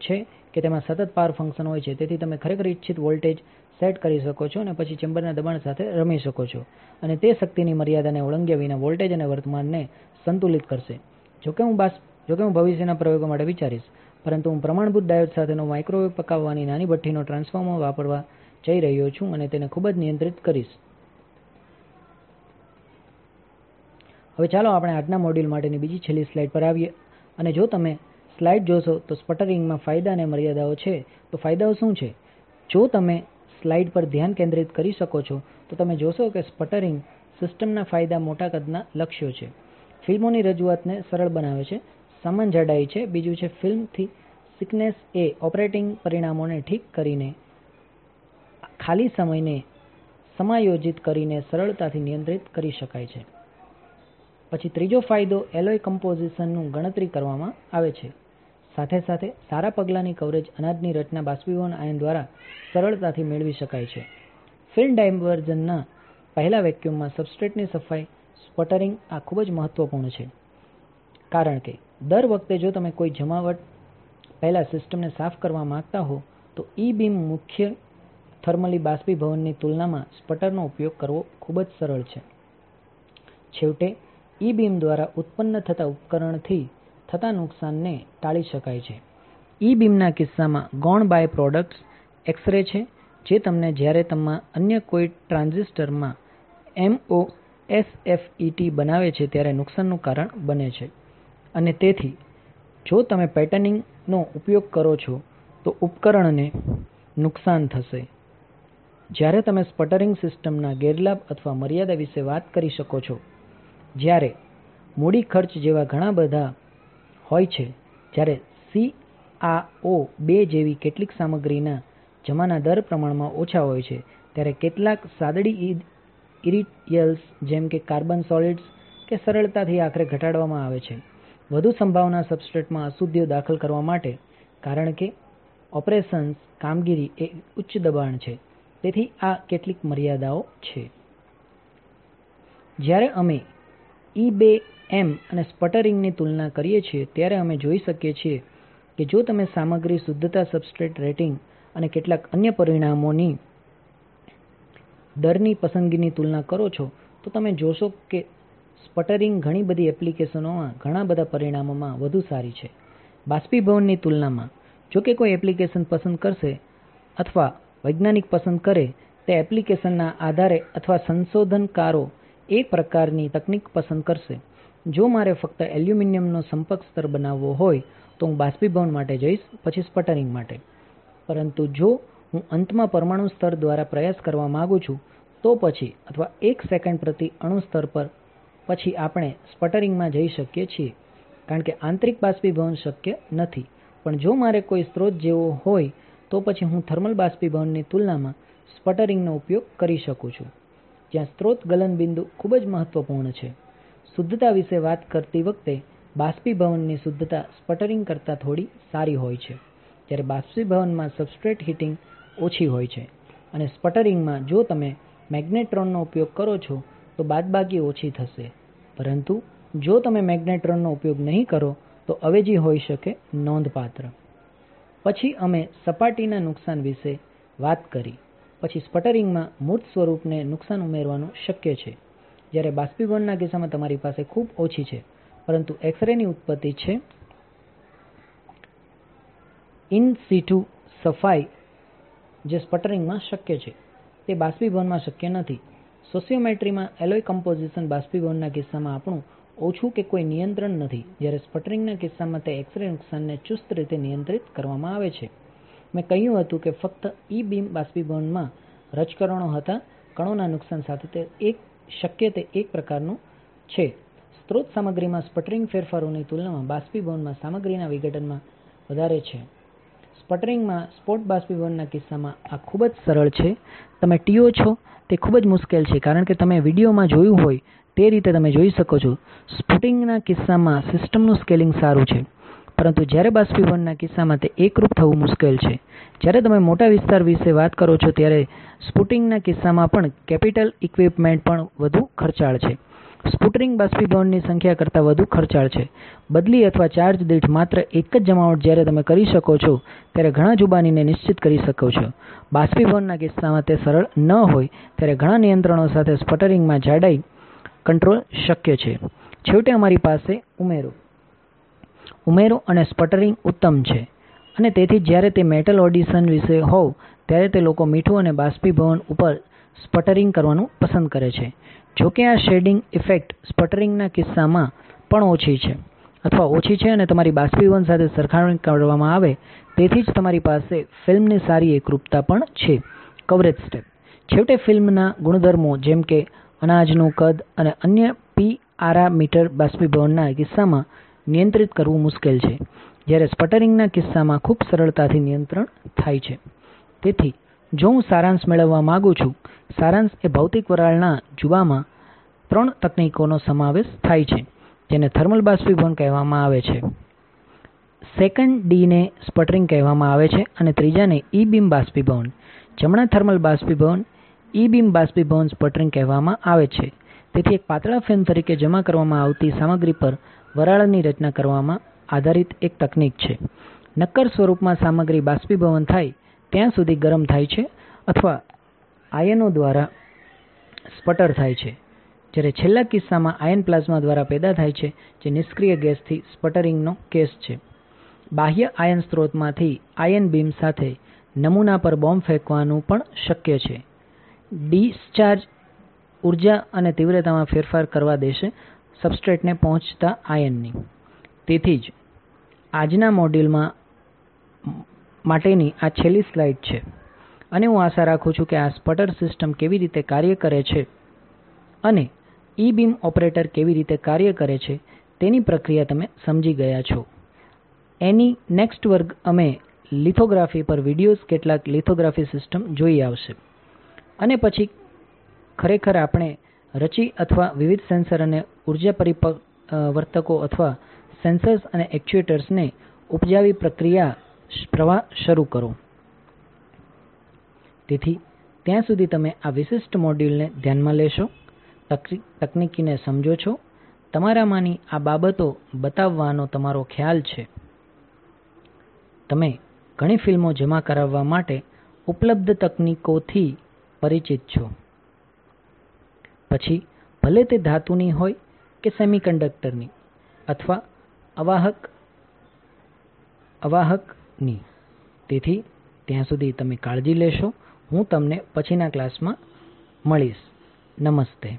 છે કે તેમાં સતત પાવર ફંક્શન હોય છે. તેથી તમે ખરેખર ઇચ્છિત વોલ્ટેજ સેટ કરી શકો છો અને પછી ચેમ્બરના દબાણ સાથે રમી શકો છો. અને તે શક્તિની મર્યાદાને ઓળંગ્યા વિના વોલ્ટેજ અને વર્તમાનને સંતુલિત કરશે. જો કે હું ભવિષ્યના પ્રયોગો માટે વિચારીશ, પરંતુ હું પ્રમાણભૂત ડાયોડ સાથેનો માઇક્રોવેવ પકાવવાની નાની ભઠ્ઠીનો ટ્રાન્સફોર્મર વાપરવા જઈ રહ્યો છું અને તેને ખૂબ જ નિયંત્રિત કરીશ. હવે ચાલો આપણે આજના મોડ્યુલ માટેની બીજી છેલ્લી સ્લાઇડ પર આવીએ. અને જો તમે સ્લાઇડ જોશો તો સ્પટરિંગમાં ફાયદા અને મર્યાદાઓ છે. તો ફાયદાઓ શું છે? જો તમે સ્લાઇડ પર ધ્યાન કેન્દ્રિત કરી શકો છો, તો તમે જોશો કે સ્પટરિંગ સિસ્ટમના ફાયદા મોટા કદના લક્ષ્યો છે. ફિલ્મોની રજૂઆતને સરળ બનાવે છે. સમાન જાડાઈ છે. બીજું છે ફિલ્મથી સિકનેસ એ ઓપરેટિંગ પરિમાણોને ઠીક કરીને, ખાલી સમયને સમાયોજિત કરીને સરળતાથી નિયંત્રિત કરી શકાય છે. પછી ત્રીજો ફાયદો એલોય કમ્પોઝિશનનું ગણતરી કરવામાં આવે છે. સાથે સાથે સારા પગલાની કવરેજ અનાજની રચના બાષ્પીભવન આયન દ્વારા સરળતાથી મેળવી શકાય છે. ફિલ્મ ડાયવર્ઝનના પહેલા વેક્યુમમાં સબસ્ટ્રેટની સફાઈ સ્પટરિંગ આ ખૂબ જ મહત્વપૂર્ણ છે. કારણ કે દર વખતે જો તમે કોઈ જમાવટ પહેલાં સિસ્ટમને સાફ કરવા માંગતા હો, તો ઇ બીમ મુખ્ય થર્મલી બાષ્પીભવનની તુલનામાં સ્પટરનો ઉપયોગ કરવો ખૂબ જ સરળ છે. છેવટે ઇ બીમ દ્વારા ઉત્પન્ન થતા ઉપકરણથી થતા નુકસાનને ટાળી શકાય છે. ઇ બીમના કિસ્સામાં ગૌણ બાય પ્રોડક્ટ્સ એક્સ રે છે, જે તમને જ્યારે અન્ય કોઈ ટ્રાન્ઝિસ્ટરમાં એમઓએસએફઇટી બનાવે છે ત્યારે નુકસાનનું કારણ બને છે. અને તેથી, જો તમે પેટર્નિંગનો ઉપયોગ કરો છો, તો ઉપકરણને નુકસાન થશે. જ્યારે તમે સ્પટરિંગ સિસ્ટમના ગેરલાભ અથવા મર્યાદા વિશે વાત કરી શકો છો, જ્યારે મૂડી ખર્ચ જેવા ઘણા બધા હોય છે, જ્યારે સીઆઓ 2 જેવી કેટલીક સામગ્રીના જમાના દર પ્રમાણમાં ઓછા હોય છે, ત્યારે કેટલાક સાદડી ઇરીયલ્સ જેમ કે કાર્બન સોલિડ્સ, કે સરળતાથી આખરે ઘટાડવામાં આવે છે. વધુ સંભાવના સબસ્ટ્રેટમાં અશુદ્ધિઓ દાખલ કરવા માટે, કારણ કે ઓપરેશન્સ કામગીરી એ ઉચ્ચ દબાણ છે, તેથી આ કેટલીક મર્યાદાઓ છે. જ્યારે અમે ઇબેએમ અને સ્પટરિંગની તુલના કરીએ છીએ, ત્યારે અમે જોઈ શકીએ છીએ કે જો તમે સામગ્રી શુદ્ધતા સબસ્ટ્રેટ રેટિંગ અને કેટલાક અન્ય પરિમાણોની દરની પસંદગીની તુલના કરો છો, તો તમે જોશો કે સ્પટરિંગ ઘણી બધી એપ્લિકેશનોમાં ઘણા બધા પરિમાણોમાં વધુ સારી છે. બાષ્પીભવનની તુલનામાં, જો કે કોઈ એપ્લિકેશન પસંદ કરશે અથવા વૈજ્ઞાનિક પસંદ કરે, તે એપ્લિકેશનના આધારે અથવા સંશોધનકારો એક પ્રકારની તકનીક પસંદ કરશે. જો મારે ફક્ત એલ્યુમિનિયમનો સંપર્ક સ્તર બનાવવો હોય, તો હું બાષ્પીભવન માટે જઈશ, પછી સ્પટરિંગ માટે. પરંતુ જો હું અંતમાં પરમાણુ સ્તર દ્વારા પ્રયાસ કરવા માંગુ છું, તો પછી અથવા એક સેકન્ડ પ્રતિ અણુ સ્તર પર પછી આપણે સ્પટરિંગમાં જઈ શકીએ છીએ, કારણ કે આંતરિક બાષ્પીભવન શક્ય નથી. પણ જો મારે કોઈ સ્રોત જેવો હોય, તો પછી હું થર્મલ બાષ્પીભવનની તુલનામાં સ્પટરિંગનો ઉપયોગ કરી શકું છું. જ્યાં સ્રોત ગલનબિંદુ ખૂબ જ મહત્વપૂર્ણ છે. શુદ્ધતા વિશે વાત કરતી વખતે બાષ્પીભવનની શુદ્ધતા સ્પટરિંગ કરતાં થોડી સારી હોય છે. જ્યારે બાષ્પીભવનમાં સબસ્ટ્રેટ હીટિંગ ઓછી હોય છે અને સ્પટરિંગમાં જો તમે મેગ્નેટ્રોનનો ઉપયોગ કરો છો, તો બાદબાકી ઓછી થશે. પરંતુ જો તમે મેગ્નેટ્રોનનો ઉપયોગ નહીં કરો, તો અવેજી હોઈ શકે નોંધપાત્ર. પછી અમે સપાટીના નુકસાન વિશે વાત કરી. પછી સ્પટરિંગમાં મૂર્ત સ્વરૂપને નુકસાન ઉમેરવાનું શક્ય છે. જ્યારે બાષ્પીભવનના કિસ્સામાં તમારી પાસે ખૂબ ઓછી છે, પરંતુ એક્સ રેની ઉત્પત્તિ છે ઇન સીટુ સફાઈ, જે સ્પટરિંગમાં શક્ય છે. તે બાષ્પીભવનમાં શક્ય નથી. સોશિયોમેટ્રીમાં એલોય કમ્પોઝિશન બાષ્પીભવનના કિસ્સામાં આપણું ઓછું કે કોઈ નિયંત્રણ નથી, જ્યારે સ્પટરિંગના કિસ્સામાં તે એક્સ રે નુકસાનને ચુસ્ત રીતે નિયંત્રિત કરવામાં આવે છે. મેં કહ્યું હતું કે ફક્ત ઇ બીમ બાષ્પીભવનમાં રજકણો હતા. કણોના નુકસાન સાથે તે શક્ય તે એક પ્રકારનું છે. સ્રોત સામગ્રીમાં સ્પટરિંગ ફેરફારોની તુલનામાં બાષ્પીભવનમાં સામગ્રીના વિઘટનમાં વધારે છે. સ્પટરિંગમાં સ્પોટ બાષ્પીભવનના કિસ્સામાં આ ખૂબ જ સરળ છે. તમે ટીઓ છો, તે ખૂબ જ મુશ્કેલ છે, કારણ કે તમે વિડિઓમાં જોયું હોય તે રીતે તમે જોઈ શકો છો. સ્પુટિંગના કિસ્સામાં સિસ્ટમનું સ્કેલિંગ સારું છે. પરંતુ જ્યારે બાષ્પીભવનના કિસ્સામાં તે એકરૂપ થવું મુશ્કેલ છે. જ્યારે તમે મોટા વિસ્તાર વિશે વાત કરો છો, ત્યારે સ્પુટિંગના કિસ્સામાં પણ કેપિટલ ઇક્વિપમેન્ટ પણ વધુ ખર્ચાળ છે. સ્પુટરિંગ બાષ્પીભવનની સંખ્યા કરતાં વધુ ખર્ચાળ છે. બદલી અથવા ચાર્જ દીઠ માત્ર એક જ જમાવટ જ્યારે તમે કરી શકો છો, ત્યારે ઘણા જુબાનીને નિશ્ચિત કરી શકો છો. બાષ્પીભવનના કિસ્સામાં તે સરળ ન હોય, ત્યારે ઘણા નિયંત્રણો સાથે સ્પટરિંગમાં જાડાઈ કંટ્રોલ શક્ય છે. છેવટે અમારી પાસે ઉમેરો. ઉમેરો અને સ્પટરિંગ ઉત્તમ છે. અને તેથી જ જ્યારે તે મેટલ ઓડિશન વિશે હોવ, ત્યારે તે લોકો મીઠું અને બાષ્પીભવન ઉપર સ્પટરિંગ કરવાનું પસંદ કરે છે. જો કે આ શેડિંગ ઇફેક્ટ સ્પટરિંગના કિસ્સામાં પણ ઓછી છે. અથવા ઓછી છે અને તમારી બાષ્પીભવન સાથે સરખામણી કરવામાં આવે, તેથી જ તમારી પાસે ફિલ્મની સારી એકરૂપતા પણ છે. Coverage step. છેવટે ફિલ્મના ગુણધર્મો જેમ કે અનાજનું કદ અને અન્ય પીઆરામીટર બાષ્પીભવનના કિસ્સામાં નિયંત્રિત કરવું મુશ્કેલ છે, જ્યારે સ્પટરિંગના કિસ્સામાં ખૂબ સરળતાથી નિયંત્રણ થાય છે. તેથી, જો હું સારાંશ મેળવવા માંગુ છું, સારાંશ એ ભૌતિક વરાળના જુબામાં ત્રણ તકનીકોનો સમાવેશ થાય છે, જેને થર્મલ બાષ્પીભવન કહેવામાં આવે છે. સેકન્ડ ડીને સ્પટરિંગ કહેવામાં આવે છે અને ત્રીજાને ઇ બીમ બાષ્પીભવન. જમણા થર્મલ બાષ્પીભવન ઇ બીમ બાષ્પીભવન સ્પટરિંગ કહેવામાં આવે છે. તેથી એક પાતળા ફિલ્મ તરીકે જમા કરવામાં આવતી સામગ્રી પર વરાળની રચના કરવામાં આધારિત એક તકનીક છે. નક્કર સ્વરૂપમાં સામગ્રી બાષ્પીભવન થાય ત્યાં સુધી ગરમ થાય છે અથવા આયનો દ્વારા સ્પટર થાય છે. જ્યારે છેલ્લા કિસ્સામાં આયન પ્લાઝ્મા દ્વારા પેદા થાય છે, જે નિષ્ક્રિય ગેસથી સ્પટરિંગનો કેસ છે. બાહ્ય આયન સ્ત્રોતમાંથી આયન બીમ સાથે નમૂના પર બોમ્બ ફેંકવાનું પણ શક્ય છે. ડિસ્ચાર્જ ઊર્જા અને તીવ્રતામાં ફેરફાર કરવા દેશે સબસ્ટ્રેટને પહોંચતા આયનની. તેથી જ આજના મોડ્યુલ માટેની આ છેલ્લી સ્લાઇડ છે. અને હું આશા રાખું છું કે આ સ્પટર સિસ્ટમ કેવી રીતે કાર્ય કરે છે અને ઇ બીમ ઓપરેટર કેવી રીતે કાર્ય કરે છે તેની પ્રક્રિયા તમે સમજી ગયા છો. એની નેક્સ્ટ વર્ગ અમે લિથોગ્રાફી પર વિડિઓઝ કેટલાક લિથોગ્રાફી સિસ્ટમ જોઈ આવશે. અને પછી ખરેખર આપણે રચી અથવા વિવિધ સેન્સર અને ઊર્જા પરિવર્તકો અથવા સેન્સર્સ અને એક્ચ્યુએટર્સને ઉપજાવી પ્રવાહ શરૂ કરો. તેથી, ત્યાં સુધી તમે આ વિશિષ્ટ મોડ્યુલને ધ્યાનમાં લેશો તકનીકીને સમજો છો. તમારામાંની આ બાબતો બતાવવાનો તમારો ખ્યાલ છે. તમે ઘણી ફિલ્મો જમા કરાવવા માટે ઉપલબ્ધ તકનીકોથી પરિચિત છો. પછી ભલે તે ધાતુની હોય કે સેમિકન્ડક્ટરની અથવા અવાહકની. તેથી ત્યાં સુધી તમે કાળજી લેશો. હું તમને પછીના ક્લાસમાં મળીશ. નમસ્તે.